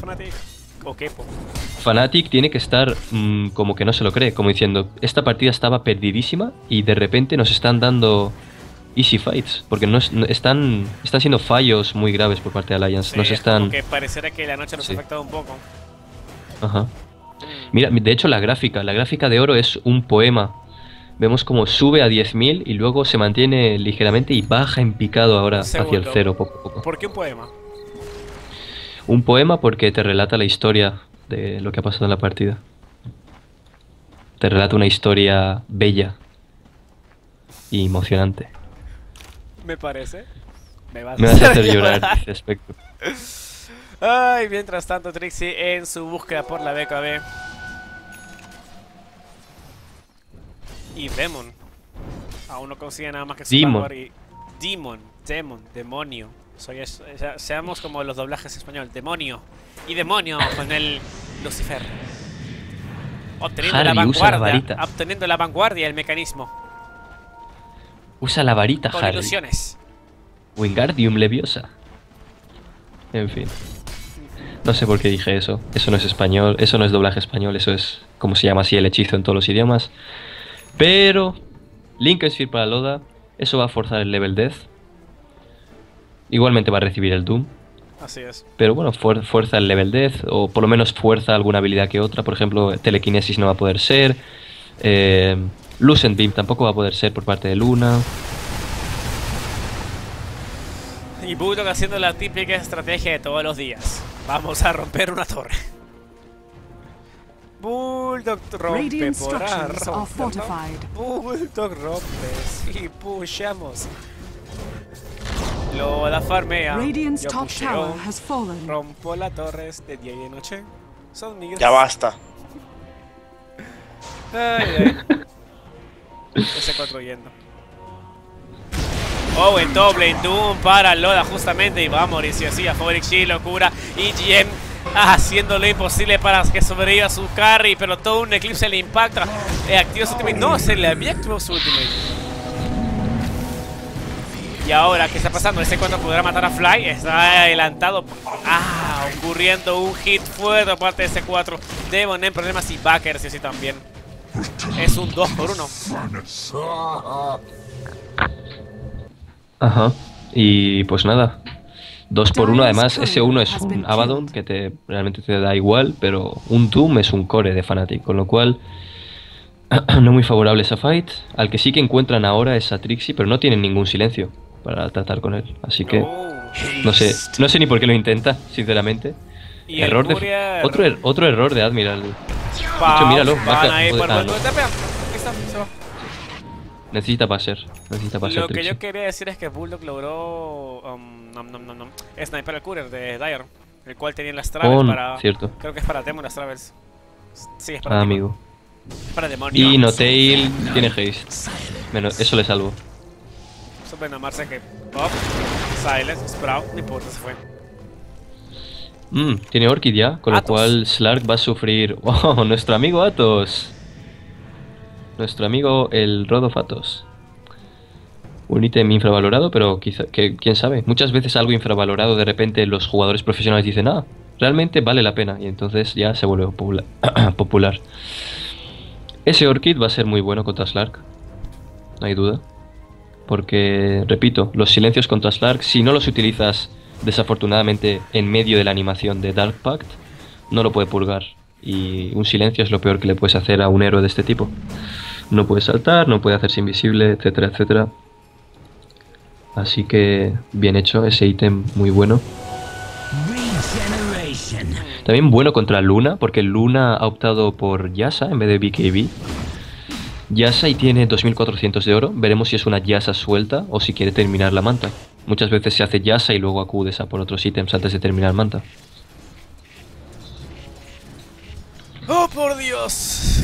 Fnatic tiene que estar mm, como que no se lo cree, como diciendo, esta partida estaba perdidísima y de repente nos están dando easy fights, porque no, es- no- están, están siendo fallos muy graves por parte de Alliance, Sí, nos es como están... que pareciera que la noche nos Sí. ha afectado un poco. Ajá. Mira, de hecho la gráfica, la gráfica de oro es un poema. Vemos como sube a 10.000 y luego se mantiene ligeramente y baja en picado ahora hacia el cero poco a poco. ¿Por qué un poema? Un poema porque te relata la historia de lo que ha pasado en la partida. Te relata una historia bella y emocionante. *laughs* Me parece. Me vas, Me vas a hacer llorar, dice Spectre. Ay, mientras tanto, Trixie en su búsqueda por la BKB. Y Demon. Aún no consigue nada más que su Demon. y Demon, Demon, demonio. Soy ya- seamos como los doblajes español, demonio. Y demonio con el Lucifer. Obteniendo la Harry, usa la vanguardia. Obteniendo la vanguardia, el mecanismo. Usa la varita, Con Harry. ilusiones. Wingardium Leviosa. En fin. No sé por qué dije eso. Eso no es español, eso no es doblaje español, eso es como se llama así el hechizo en todos los idiomas. Pero Link Sphere para Loda, eso va a forzar el level death. Igualmente va a recibir el Doom. Así es. Pero bueno, fuer- fuerza el level death, o por lo menos fuerza alguna habilidad que otra. Por ejemplo, telequinesis no va a poder ser. Eh, Lucent Beam tampoco va a poder ser por parte de Luna. Y Bulldog haciendo la típica estrategia de todos los días. Vamos a romper una torre. Bulldog rompe Radiant por structures are romperlo. fortified. Bulldog rompe. Sí, pushamos. Lo da farmea. Radiant's Yo top pusheo. tower has fallen. Rompo las torres de día y de noche. Son. Ya basta. *laughs* Ay, ay. Ese 4 yendo. Oh, en doble Doom para Loda justamente y va a morir si así a Forex G, locura y GM haciendo lo imposible para que sobreviva su carry, pero todo un eclipse le impacta. Eh, activa su ultimate. No, se le había activado su ultimate. Y ahora, ¿qué está pasando? ¿Ese cuando podrá matar a Fly? Está adelantado. Ah, ocurriendo un hit fuerte por parte de ese 4. Devon en problemas y Backer, sí, sí, también. Es un 2 por 1. Ajá. Y pues nada. Dos por uno, además ese uno es un Abaddon que te realmente te da igual, pero un Doom es un core de Fnatic, con lo cual *clears throat* no muy favorable esa fight. Al que sí que encuentran ahora es a Trixie, pero no tienen ningún silencio para tratar con él. Así que Oh. no sé, no sé ni por qué lo intenta, sinceramente. Y error de otro er- otro error de Admiral. Pa- míralo, Van baja- ahí por el no. tapea. Ahí está, se va. Necesita pasar, necesita pasar Lo que yo quería decir es que Bulldog logró um, nom, nom, nom, nom, sniper al courier de Dyer, el cual tenía las travels para. cierto. Creo que es para Demon las travels. Sí, es para Ah, amigo. Para demonio. Y Notail tiene haste. Menos, eso le salvo. Marce que. Pop. Silence, Sprout, no importa, se fue. Mm, tiene Orchid ya, con lo Athos. cual Slark va a sufrir. *laughs* ¡Oh, nuestro amigo Atos! Nuestro amigo el Rodof Athos. Un ítem infravalorado, pero quizá, que, quién sabe. Muchas veces algo infravalorado de repente los jugadores profesionales dicen, ah, realmente vale la pena. Y entonces ya se vuelve popula- *clears throat* popular. Ese Orchid va a ser muy bueno contra Slark. No hay duda. Porque, repito, los silencios contra Slark, si no los utilizas desafortunadamente en medio de la animación de Dark Pact, no lo puede purgar. Y un silencio es lo peor que le puedes hacer a un héroe de este tipo. No puede saltar, no puede hacerse invisible, etcétera, etcétera. Así que, bien hecho, ese ítem muy bueno. También bueno contra Luna, porque Luna ha optado por Yasa en vez de BKB. Yasa y tiene 2400 de oro. Veremos si es una Yasa suelta o si quiere terminar la manta. Muchas veces se hace Yasa y luego acudes a por otros ítems antes de terminar manta. ¡Oh, por Dios!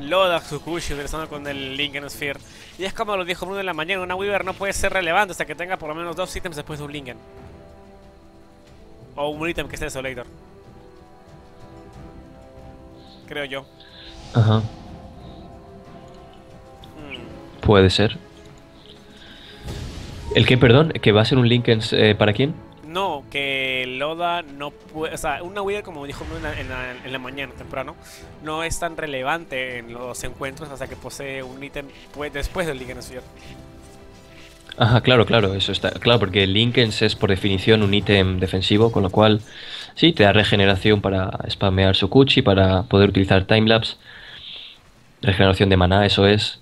Loda Tsukushi utilizando con el Linken Sphere. Y es como lo dijo Bruno en la mañana, una Weaver no puede ser relevante hasta que tenga por lo menos dos ítems después de un Linken. O un ítem que esté Desolator. Creo yo. Ajá, Hmm. puede ser. ¿El qué, perdón? ¿Que va a ser un Linkens eh, para quién? No, que Loda no puede. O sea, una Weaver, como dijo en la, en la- en la mañana temprano, no es tan relevante en los encuentros hasta que posee un ítem pues, después del Linken Sphere. Ajá, claro, claro, eso está claro, porque el Linkens es por definición un ítem defensivo, con lo cual sí, te da regeneración para spamear su Kuchi, para poder utilizar timelapse, regeneración de maná, eso es.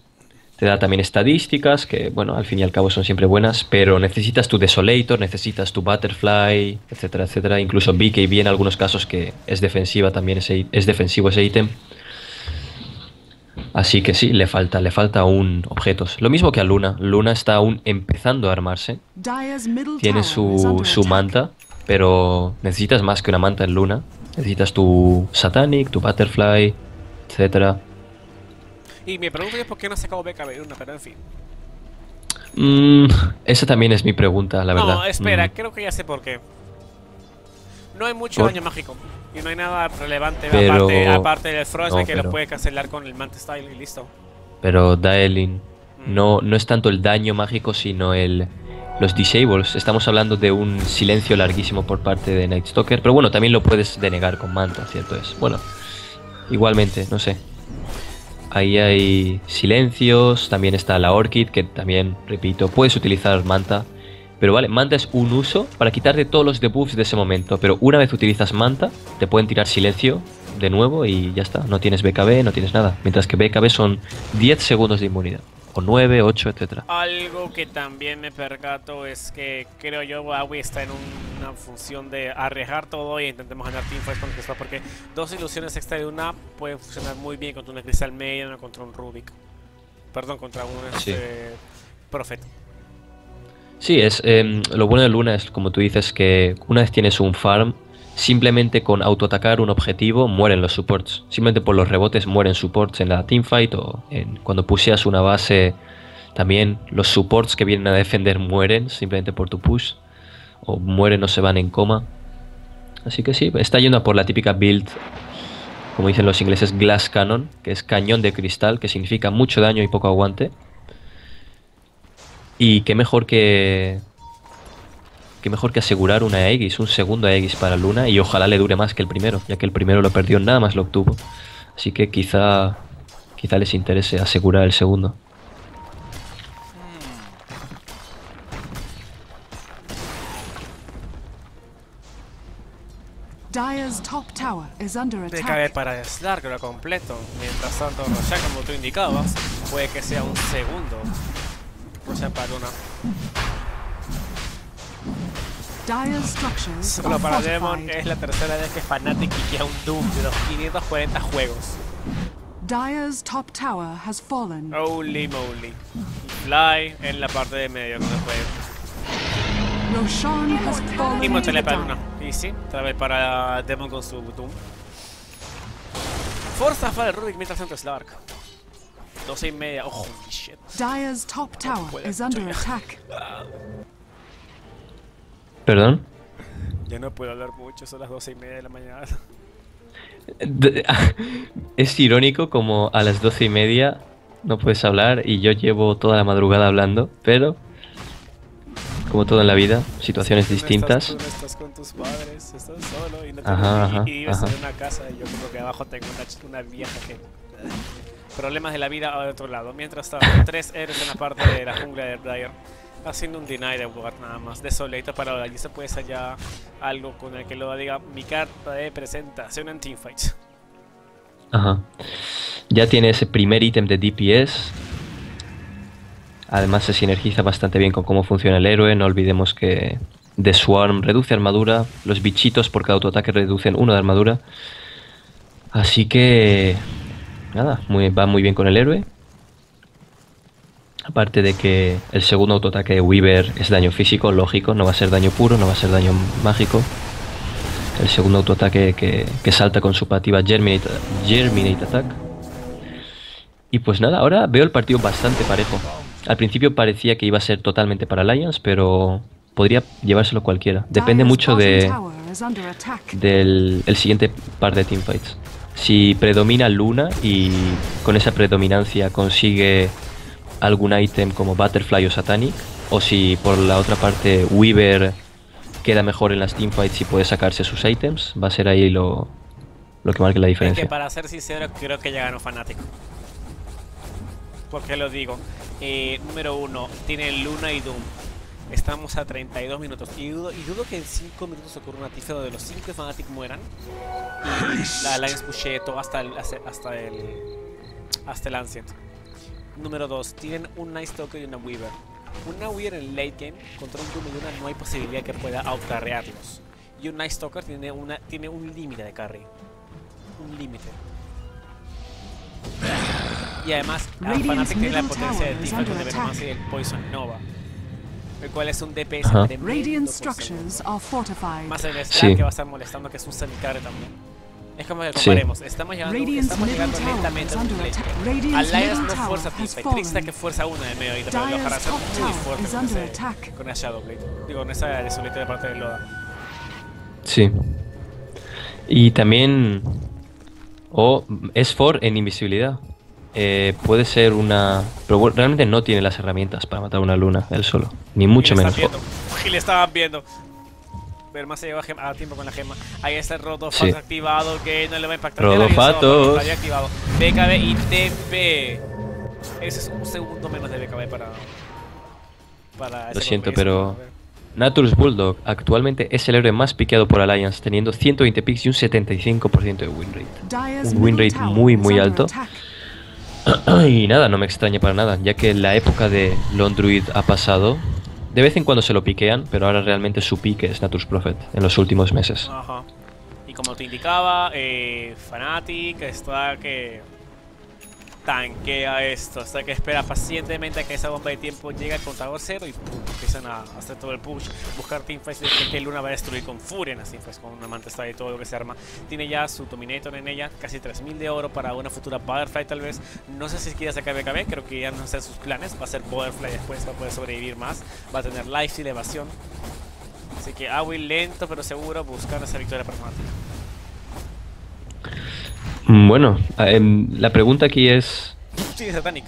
Te da también estadísticas, que bueno, al fin y al cabo son siempre buenas, pero necesitas tu Desolator, necesitas tu Butterfly, etcétera, etcétera. Incluso BKB en algunos casos que es defensiva también ese, es defensivo ese ítem. Así que sí, le falta, le falta aún objetos. Lo mismo que a Luna. Luna está aún empezando a armarse. Tiene su, su manta, pero necesitas más que una manta en Luna. Necesitas tu Satanic, tu Butterfly, etcétera. Y me pregunto es por qué no se acabó BKB una, pero en fin. Mm, esa también es mi pregunta, la verdad. No, espera, Mm, creo que ya sé por qué. No hay mucho ¿Por? daño mágico. Y no hay nada relevante Pero- aparte, aparte del Frostbite no, que lo puede cancelar con el Manta Style y listo. pero Daelin, Mm. no, no es tanto el daño mágico, sino el los disables. Estamos hablando de un silencio larguísimo por parte de Night Stalker, pero bueno, también lo puedes denegar con Manta, ¿cierto es? Bueno, igualmente, no sé. Ahí hay silencios, también está la Orchid, que también, repito, puedes utilizar Manta. Pero vale, Manta es un uso para quitarte todos los debuffs de ese momento. Pero una vez utilizas Manta, te pueden tirar silencio de nuevo y ya está. No tienes BKB, no tienes nada. Mientras que BKB son 10 segundos de inmunidad. O 9, 8, etcétera. Algo que también me percato es que creo yo Awi está en una función de arriesgar todo y intentemos ganar teamfights con Cristal porque dos ilusiones extra de una pueden funcionar muy bien contra una Cristal Media o contra un Rubik. Perdón, contra un Sí. Prophet. Sí, es em, lo bueno de Luna es, como tú dices, que una vez tienes un farm, simplemente con autoatacar un objetivo mueren los supports. Simplemente por los rebotes mueren supports en la teamfight o en, cuando pusheas una base también los supports que vienen a defender mueren simplemente por tu push o mueren o se van en coma. Así que sí, está yendo por la típica build, como dicen los ingleses, glass cannon, que es cañón de cristal, que significa mucho daño y poco aguante. Y qué mejor que. Qué mejor que asegurar una Aegis, un segundo Aegis para Luna, y ojalá le dure más que el primero, ya que el primero lo perdió, nada más lo obtuvo. Así que quizá. Quizá les interese asegurar el segundo. Dire's top tower is under De caer para Slark lo completo. Mientras tanto, Roshan, como tú indicabas, puede que sea un segundo. Roshan para Luna. Solo para Demon es la tercera vez que Fnatic quiquea un Doom de los 540 juegos. Dire's top tower has fallen. Holy moly. Fly en la parte de medio que no puede. Roshan has fallen Y the para down. Luna. Y sí, otra vez para Demon con su Doom. Forza para el Rubik mientras tanto Slark. 12 y media. Oh, holy shit. Dire's top tower puede is under attack. *laughs* ¿Perdón? Ya no puedo hablar mucho, son las 12 y media de la mañana. *laughs* Es irónico como a las doce y media no puedes hablar y yo llevo toda la madrugada hablando, pero como todo en la vida, situaciones Tú no distintas. Estás, tú no estás con tus padres, estás solo y no Ajá, ajá, y, y vives ajá. en una casa y yo como que abajo tengo una, una vieja que... Problemas de la vida a otro lado. Mientras tanto, *laughs* tres héroes en la parte de la jungla de Dyer haciendo un deny de ward nada más. Desolate para allí se puede ser algo con el que lo diga mi carta de presentación en Teamfights. Ajá. Ya tiene ese primer ítem de DPS. Además se sinergiza bastante bien con cómo funciona el héroe. No olvidemos que The Swarm reduce armadura. Los bichitos por cada autoataque reducen uno de armadura. Así que... Nada, va muy bien con el héroe. Aparte de que el segundo autoataque de Weaver es daño físico, lógico, no va a ser daño puro, no va a ser daño mágico. El segundo autoataque que, que salta con su pasiva Germinate, Germinate Attack. Y pues nada, ahora veo el partido bastante parejo. Al principio parecía que iba a ser totalmente para Alliance, pero podría llevárselo cualquiera. Depende mucho de, del el siguiente par de teamfights. Si predomina Luna y con esa predominancia consigue algún ítem como Butterfly o Satanic, o si por la otra parte Weaver queda mejor en las teamfights y puede sacarse sus ítems, va a ser ahí lo, lo que marque la Es diferencia. que para ser sincero, creo que ya ganó Fanático. ¿Por qué lo digo? Eh, número uno, tiene Luna y Doom. Estamos a 32 minutos. Y dudo, y dudo que en 5 minutos ocurra una tifa donde los 5 Fnatic mueran. Y la Alliance pushee todo hasta el, hasta hasta el, hasta el Ancient. Número 2, tienen un Nice Talker y una Weaver. Una Weaver en late game contra un Doom y una no hay posibilidad que pueda outcarrearlos. Y un Nice Talker tiene, una, tiene un límite de carry. Un límite. Y además, Fnatic tiene la potencia de Tifa con under Necromancy y el Poison Nova. El cual es un DPS tremendo structures are fortified. Más el Slack Sí. que va a estar molestando, que es un semicarry también. Es como que Sí. comparemos, estamos llegando, estamos llegando tower lentamente a un play. Alliance no fuerza Teamfight, Trickster fallen. que fuerza una de medio ahorita, pero los hará top muy tower fuerte is con, ese, con esa Shadowblade. Digo, con esa Desolate de parte de Loda. Sí. Y también... O es for en invisibilidad. eh, puede ser una... Pero bueno, realmente no tiene las herramientas para matar una luna él solo. Ni mucho Y menos. viendo. Y le estaban viendo. Ver más se lleva gem- a tiempo con la gema. Ahí está el Rotofatos Sí. activado que no le va a impactar. Rodofatos. Está activado. BKB y TP. Ese es un segundo menos de BKB para. para Lo siento, pero-. Naturus Bulldog actualmente es el héroe más piqueado por Alliance, teniendo 120 picks y un 75% de win rate. Un win rate muy, is muy alto. *clears throat* y nada, no me extraña para nada, ya que la época de Lone Druid ha pasado. De vez en cuando se lo piquean, pero ahora realmente su pique es Naturus Prophet en los últimos meses. Ajá. Y como te indicaba, eh, Fnatic está tanquea esto, hasta que espera pacientemente a que esa bomba de tiempo llegue al contador cero y pum, empiezan a hacer todo el push, buscar teamfights que Luna va a destruir con furia en las teamfights, con una manta y todo lo que se arma. Tiene ya su Dominator en ella, casi 3000 de oro para una futura Butterfly tal vez. No sé si quiere sacar BKB, creo que ya no sé sus planes, va a ser Butterfly después, va a poder sobrevivir más, va a tener life y evasión. Así que Awi lento pero seguro buscando esa victoria pragmática. Mm, Bueno, em, la pregunta aquí es... Sí, Satanic.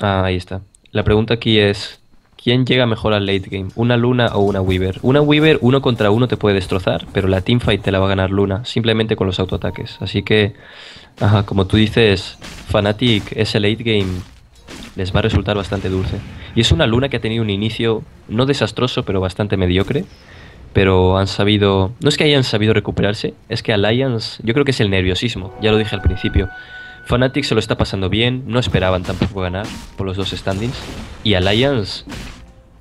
Ah, ahí está. La pregunta aquí es... ¿Quién llega mejor al late game? ¿Una Luna o una Weaver? Una Weaver uno contra uno te puede destrozar, pero la teamfight te la va a ganar Luna, simplemente con los autoataques. Así que, ajá, como tú dices, Fnatic, ese late game les va a resultar bastante dulce. Y es una Luna que ha tenido un inicio no desastroso, pero bastante mediocre. Pero han sabido... No es que hayan sabido recuperarse, es que Alliance... Yo creo que es el nerviosismo, ya lo dije al principio. Fnatic se lo está pasando bien, no esperaban tampoco ganar por los dos standings. Y Alliance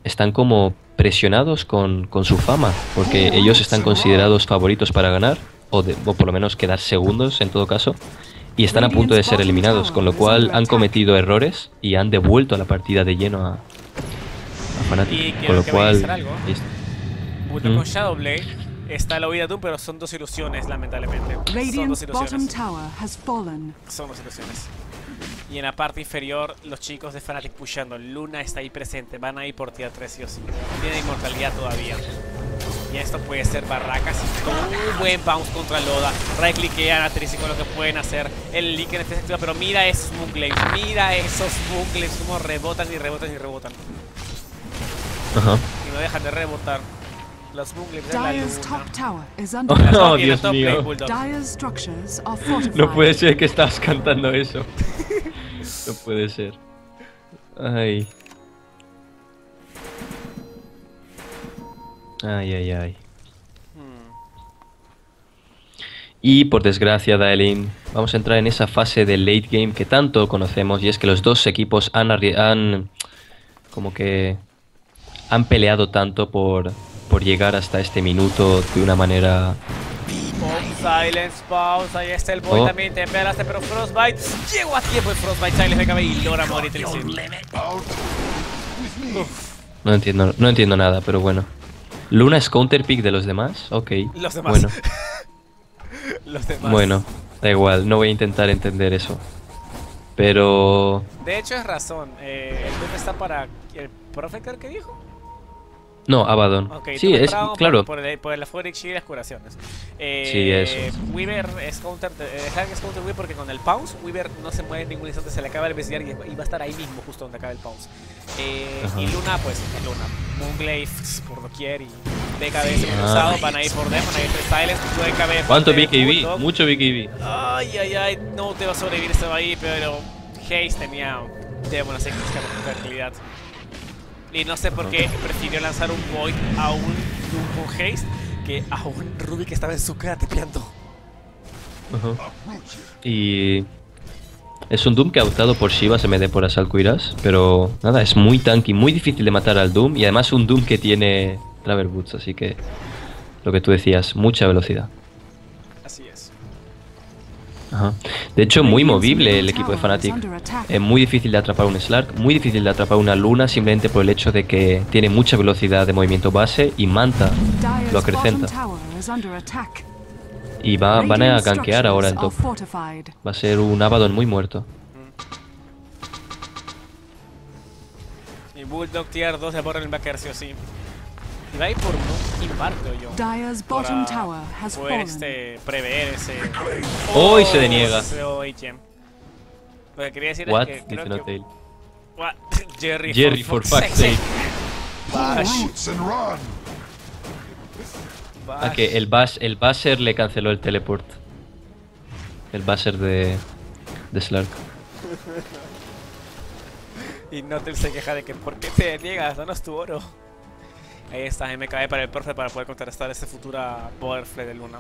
están como presionados con, con su fama, porque ellos están considerados favoritos para ganar, o, de- o por lo menos quedar segundos en todo caso, y están a punto de ser eliminados, con lo cual han cometido errores y han devuelto a la partida de lleno a, a Fnatic. Con lo cual... Bulldog Mm. con Shadowblade está la huida Doom, pero son dos ilusiones, lamentablemente. Son dos ilusiones. tower has fallen. Son dos ilusiones. Y en la parte inferior, los chicos de Fnatic pushando. Luna está ahí presente. Van a ir por tier 3 sí o sí. Tiene inmortalidad todavía. Y esto puede ser barracas. Con un buen bounce contra Loda. Right cliquean a Trici con lo que pueden hacer. El link en efecto. Pero mira esos Moonglaves. Mira esos Moonglaves. Como rebotan y rebotan y rebotan. Ajá. Y no dejan de rebotar. Los Moonglaves de la Dire's luna. top tower is *laughs* under La attack. Oh, Dios mío. Bulldog. Dire's structures are *laughs* fortified. No puede ser que estás cantando eso. *laughs* No puede ser. Ay. Ay, ay, ay. Hmm. Y por desgracia, Daelin, vamos a entrar en esa fase del late game que tanto conocemos y es que los dos equipos han, arri- han como que han peleado tanto por, por llegar hasta este minuto de una manera silence, pause, ahí está el boy Oh. también, te pelaste, pero Frostbite llegó a tiempo el Frostbite, silence BKB y logra morir no entiendo no entiendo nada, pero bueno. Luna es counter pick de los demás, ok. Los demás. Bueno, *laughs* Los demás. bueno, da igual, no voy a intentar entender eso. Pero De hecho es razón, eh, el Doom está para el profe que dijo. No, Abaddon. Ok, sí, es por- claro. Por, el, por el Shield y las curaciones. Eh, Sí, eso. Weaver es counter, eh, Hank es counter Weaver porque con el Pounce, Weaver no se mueve en ningún instante, se le acaba el bestiar y, va a estar ahí mismo, justo donde acaba el Pounce. Eh, y Luna, pues, es Luna. Moonglaive por doquier y BKB se Ah. usado, van a ir por Demon, ahí está Silence, BKB. ¿Cuánto BKB? Mucho BKB. Ay, ay, ay, no te va a sobrevivir, estaba ahí, pero Haze tenía Demon, así que con tranquilidad. Y no sé por qué prefirió lanzar un Void a un Doom con Haze que a un Ruby que estaba en su cara tepeando. Ajá. Y es un Doom que ha optado por Shivas en vez de por Asal Kuiras, pero nada, es muy tanky, muy difícil de matar al Doom y además un Doom que tiene Travel Boots, así que lo que tú decías, mucha velocidad. Ajá. De hecho, muy movible el equipo de Fnatic. Es muy difícil de atrapar un Slark, muy difícil de atrapar una Luna simplemente por el hecho de que tiene mucha velocidad de movimiento base y Manta lo acrecenta. Y va, van a gankear ahora el top. Va a ser un Abaddon muy muerto. Y Bulldog tier 2 de borrar el backer sí o sí. Y va a ir por un creo yo. Dire's bottom tower has poder fallen. este, prever ese. Hoy se deniega. ese OHM. Lo que quería decir What? es que Dice creo que... What? *laughs* Jerry, Jerry, for fuck's sake. Bash, roots and run. bash. Ah, que el, bas, el Basser le canceló el teleport. El Basser de, de Slark. *laughs* Y Notel se queja de que ¿por qué te niegas? Danos tu oro. Ahí está, MKE para el profe para poder contrarrestar esta futura Power Flare de Luna.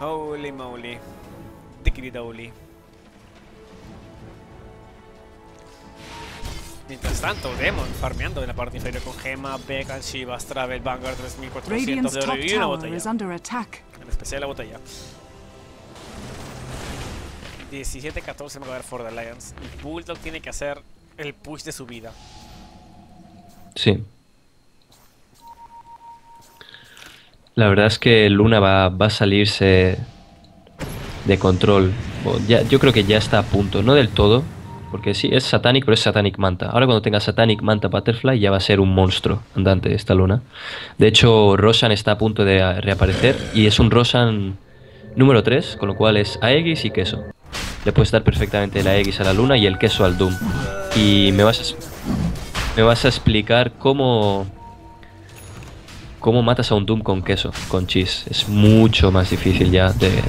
Holy moly. Dickity dowly. Mientras tanto, Demon farmeando en la parte inferior con Gema, Bekan, Shivas, Travel, Vanguard 3400 Radiant's de oro y una botella. En especial la botella. 17-14 me va a dar for the Lions. Y Bulldog tiene que hacer el push de su vida. Sí. La verdad es que Luna va, a salirse de control. Ya, yo creo que ya está a punto, no del todo, porque sí, es Satanic, pero es Satanic Manta. Ahora cuando tenga Satanic Manta Butterfly ya va a ser un monstruo andante esta Luna. De hecho, Roshan está a punto de reaparecer y es un Roshan número 3, con lo cual es Aegis y queso. Le puedes dar perfectamente la Aegis a la Luna y el queso al Doom. Y me vas a, me vas a explicar cómo cómo matas a un Doom con queso, con cheese. Es mucho más difícil ya de,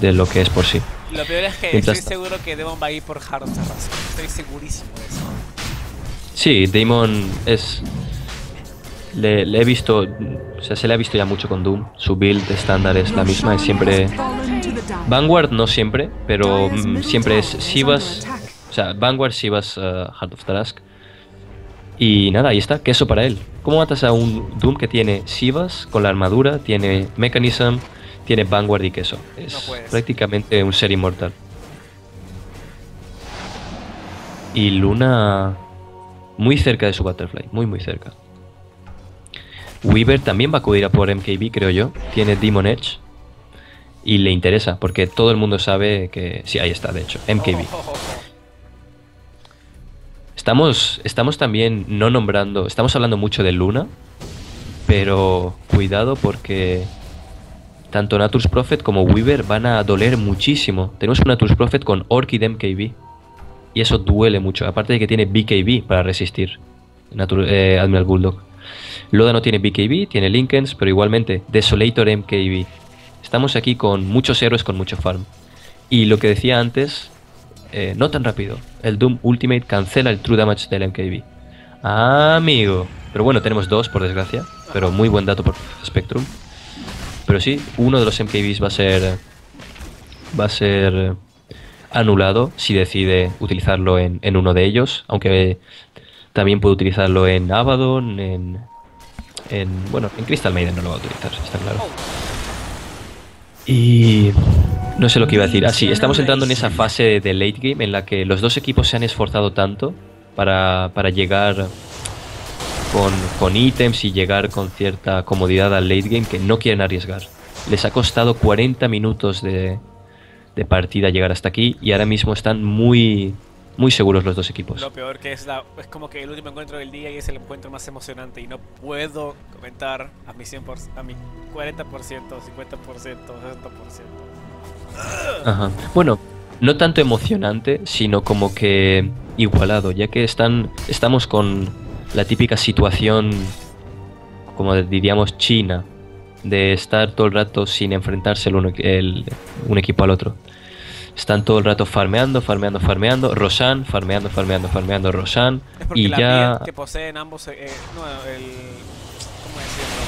de lo que es por sí. Lo peor es que Mientras estoy seguro que Demon va a ir por Hard of Tarrasque. Estoy segurísimo de eso. Sí, Damon es... Le, le he visto, o sea, se le ha visto ya mucho con Doom. Su build estándar es la misma, es siempre... Vanguard no siempre, pero mm, siempre es Sivas, o sea, Vanguard, Sivas, uh, Heart of Tarask. Y nada, ahí está, queso para él. ¿Cómo matas a un Doom que tiene Sivas con la armadura, tiene Mechanism, tiene Vanguard y queso? Es No prácticamente un ser inmortal. Y Luna muy cerca de su Butterfly, muy muy cerca. Weaver también va a acudir a por MKB, creo yo. Tiene Demon Edge. Y le interesa, porque todo el mundo sabe que... Sí, ahí está, de hecho, MKB. Estamos, estamos también no nombrando... Estamos hablando mucho de Luna, pero cuidado porque tanto Natur's Prophet como Weaver van a doler muchísimo. Tenemos un Natur's Prophet con Orchid MKB. Y eso duele mucho, aparte de que tiene BKB para resistir. Natur- eh, Admiral Bulldog. Loda no tiene BKB, tiene Linkens, pero igualmente Desolator MKB. Estamos aquí con muchos héroes con mucho farm. Y lo que decía antes, eh, no tan rápido. El Doom Ultimate cancela el True Damage del MKB. Amigo. Pero bueno, tenemos dos, por desgracia. Pero muy buen dato por Spectrum. Pero sí, uno de los MKBs va a ser. Va a ser anulado si decide utilizarlo en, en uno de ellos. Aunque también puede utilizarlo en Abaddon, en. en bueno, en Crystal Maiden no lo va a utilizar, está claro. Y no sé lo que iba a decir. Ah, sí, estamos entrando en esa fase de late game en la que los dos equipos se han esforzado tanto para, para llegar con, con ítems y llegar con cierta comodidad al late game que no quieren arriesgar. Les ha costado 40 minutos de, de partida llegar hasta aquí y ahora mismo están muy, muy seguros los dos equipos. Lo peor que es la, es como que el último encuentro del día y es el encuentro más emocionante y no puedo comentar a mi 100%, a mi 40%, 50%, 60%. Ajá. Bueno, no tanto emocionante, sino como que igualado, ya que están, estamos con la típica situación, como diríamos, china, de estar todo el rato sin enfrentarse el uno- el- un equipo al otro. Están todo el rato farmeando, farmeando, farmeando, Roshan, farmeando, farmeando, farmeando, Roshan, Es porque y la ya... build que poseen ambos, eh, no, el, ¿cómo decirlo?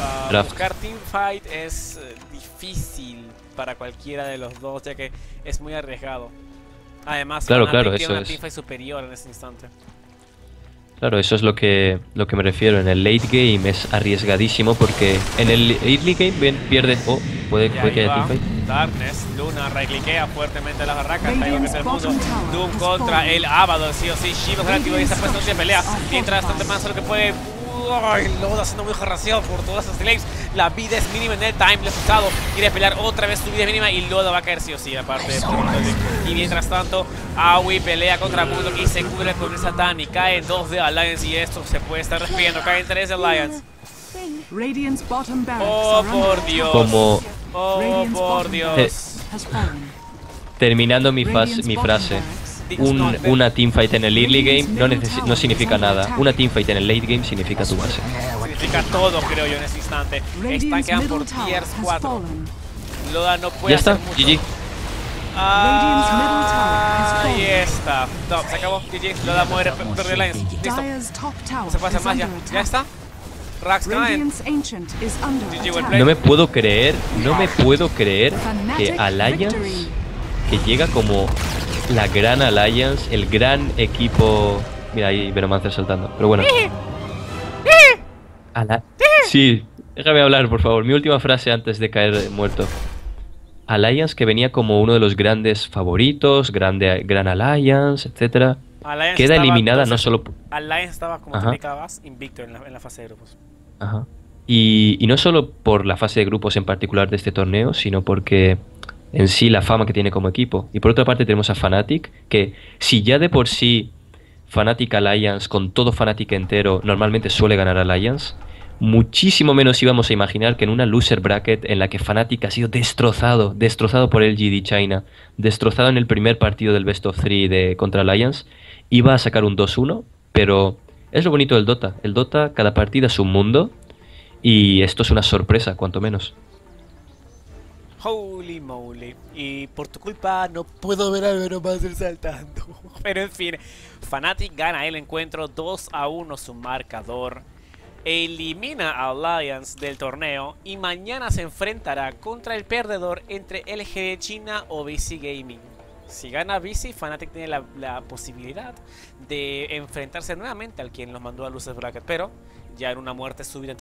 Ah, Draft. buscar teamfight es eh, difícil para cualquiera de los dos, ya que es muy arriesgado. Además, Claro, claro, tiene eso una es. teamfight superior en ese instante. Claro, eso es lo que, lo que me refiero. En el late game es arriesgadísimo porque en el early game pierde o puede, puede que haya teamfight. Darkness, Luna recliquea fuertemente las barracas, traigo que es el mundo. Doom contra el Abaddon, sí o sí, Shivas reactivo y esta persona se pelea. Mientras tanto, más lo que puede. Ay, Loda haciendo muy jarraseado por todas esas slaves. La vida es mínima en el time. Le ha asustado. Quiere pelear otra vez su vida es mínima. Y Loda va a caer sí o sí. Aparte de Y mientras tanto, Aoi pelea contra Mundo y se cubre con esa Satán. Y cae dos de Alliance. Y esto se puede estar despidiendo. Caen tres de Alliance. Oh, under por Dios. Como Oh, por Dios. terminando mi, mi frase, barracks un- una teamfight en el early game no, no significa nada. Una teamfight en el late game significa tu base. Significa todo, creo yo, en ese instante. Middle por tiers has 4. fallen. Loda no puede Ya está, hacer mucho. GG. Ah. Ahí está. No, se acabó. GG. Loda muere. Perdió Alliance. Listo. No se puede hacer is más ya. Ya está. Rax GG. No me puedo creer, no me puedo creer que Alliance, que llega como la gran Alliance, el gran equipo... Mira ahí Venomancer saltando, pero bueno. Ala- Sí, déjame hablar, por favor. Mi última frase antes de caer muerto. Alliance que venía como uno de los grandes favoritos, grande, gran Alliance, etcétera. Alliance Queda eliminada no solo... p- Alliance estaba, como te indicabas, invicto en la, en la fase de grupos. Ajá. Y, y no solo por la fase de grupos en particular de este torneo, sino porque en sí la fama que tiene como equipo. Y por otra parte tenemos a Fnatic, que si ya de por sí Fnatic Alliance, con todo Fnatic entero, normalmente suele ganar Alliance, muchísimo menos íbamos a imaginar que en una loser bracket en la que Fnatic ha sido destrozado, destrozado por el GD China, destrozado en el primer partido del Best of 3 de, contra Alliance, iba a sacar un 2-1, pero es lo bonito del Dota. El Dota, cada partida es un mundo y esto es una sorpresa, cuanto menos. Holy moly. Y por tu culpa no puedo ver a Venomancer saltando. *laughs* Pero en fin, Fnatic gana el encuentro 2 a 1 su marcador. Elimina a Alliance del torneo y mañana se enfrentará contra el perdedor entre LG China o BC Gaming. Si gana BC, Fnatic tiene la, la posibilidad de enfrentarse nuevamente al quien los mandó a Luces Bracket, pero ya en una muerte súbita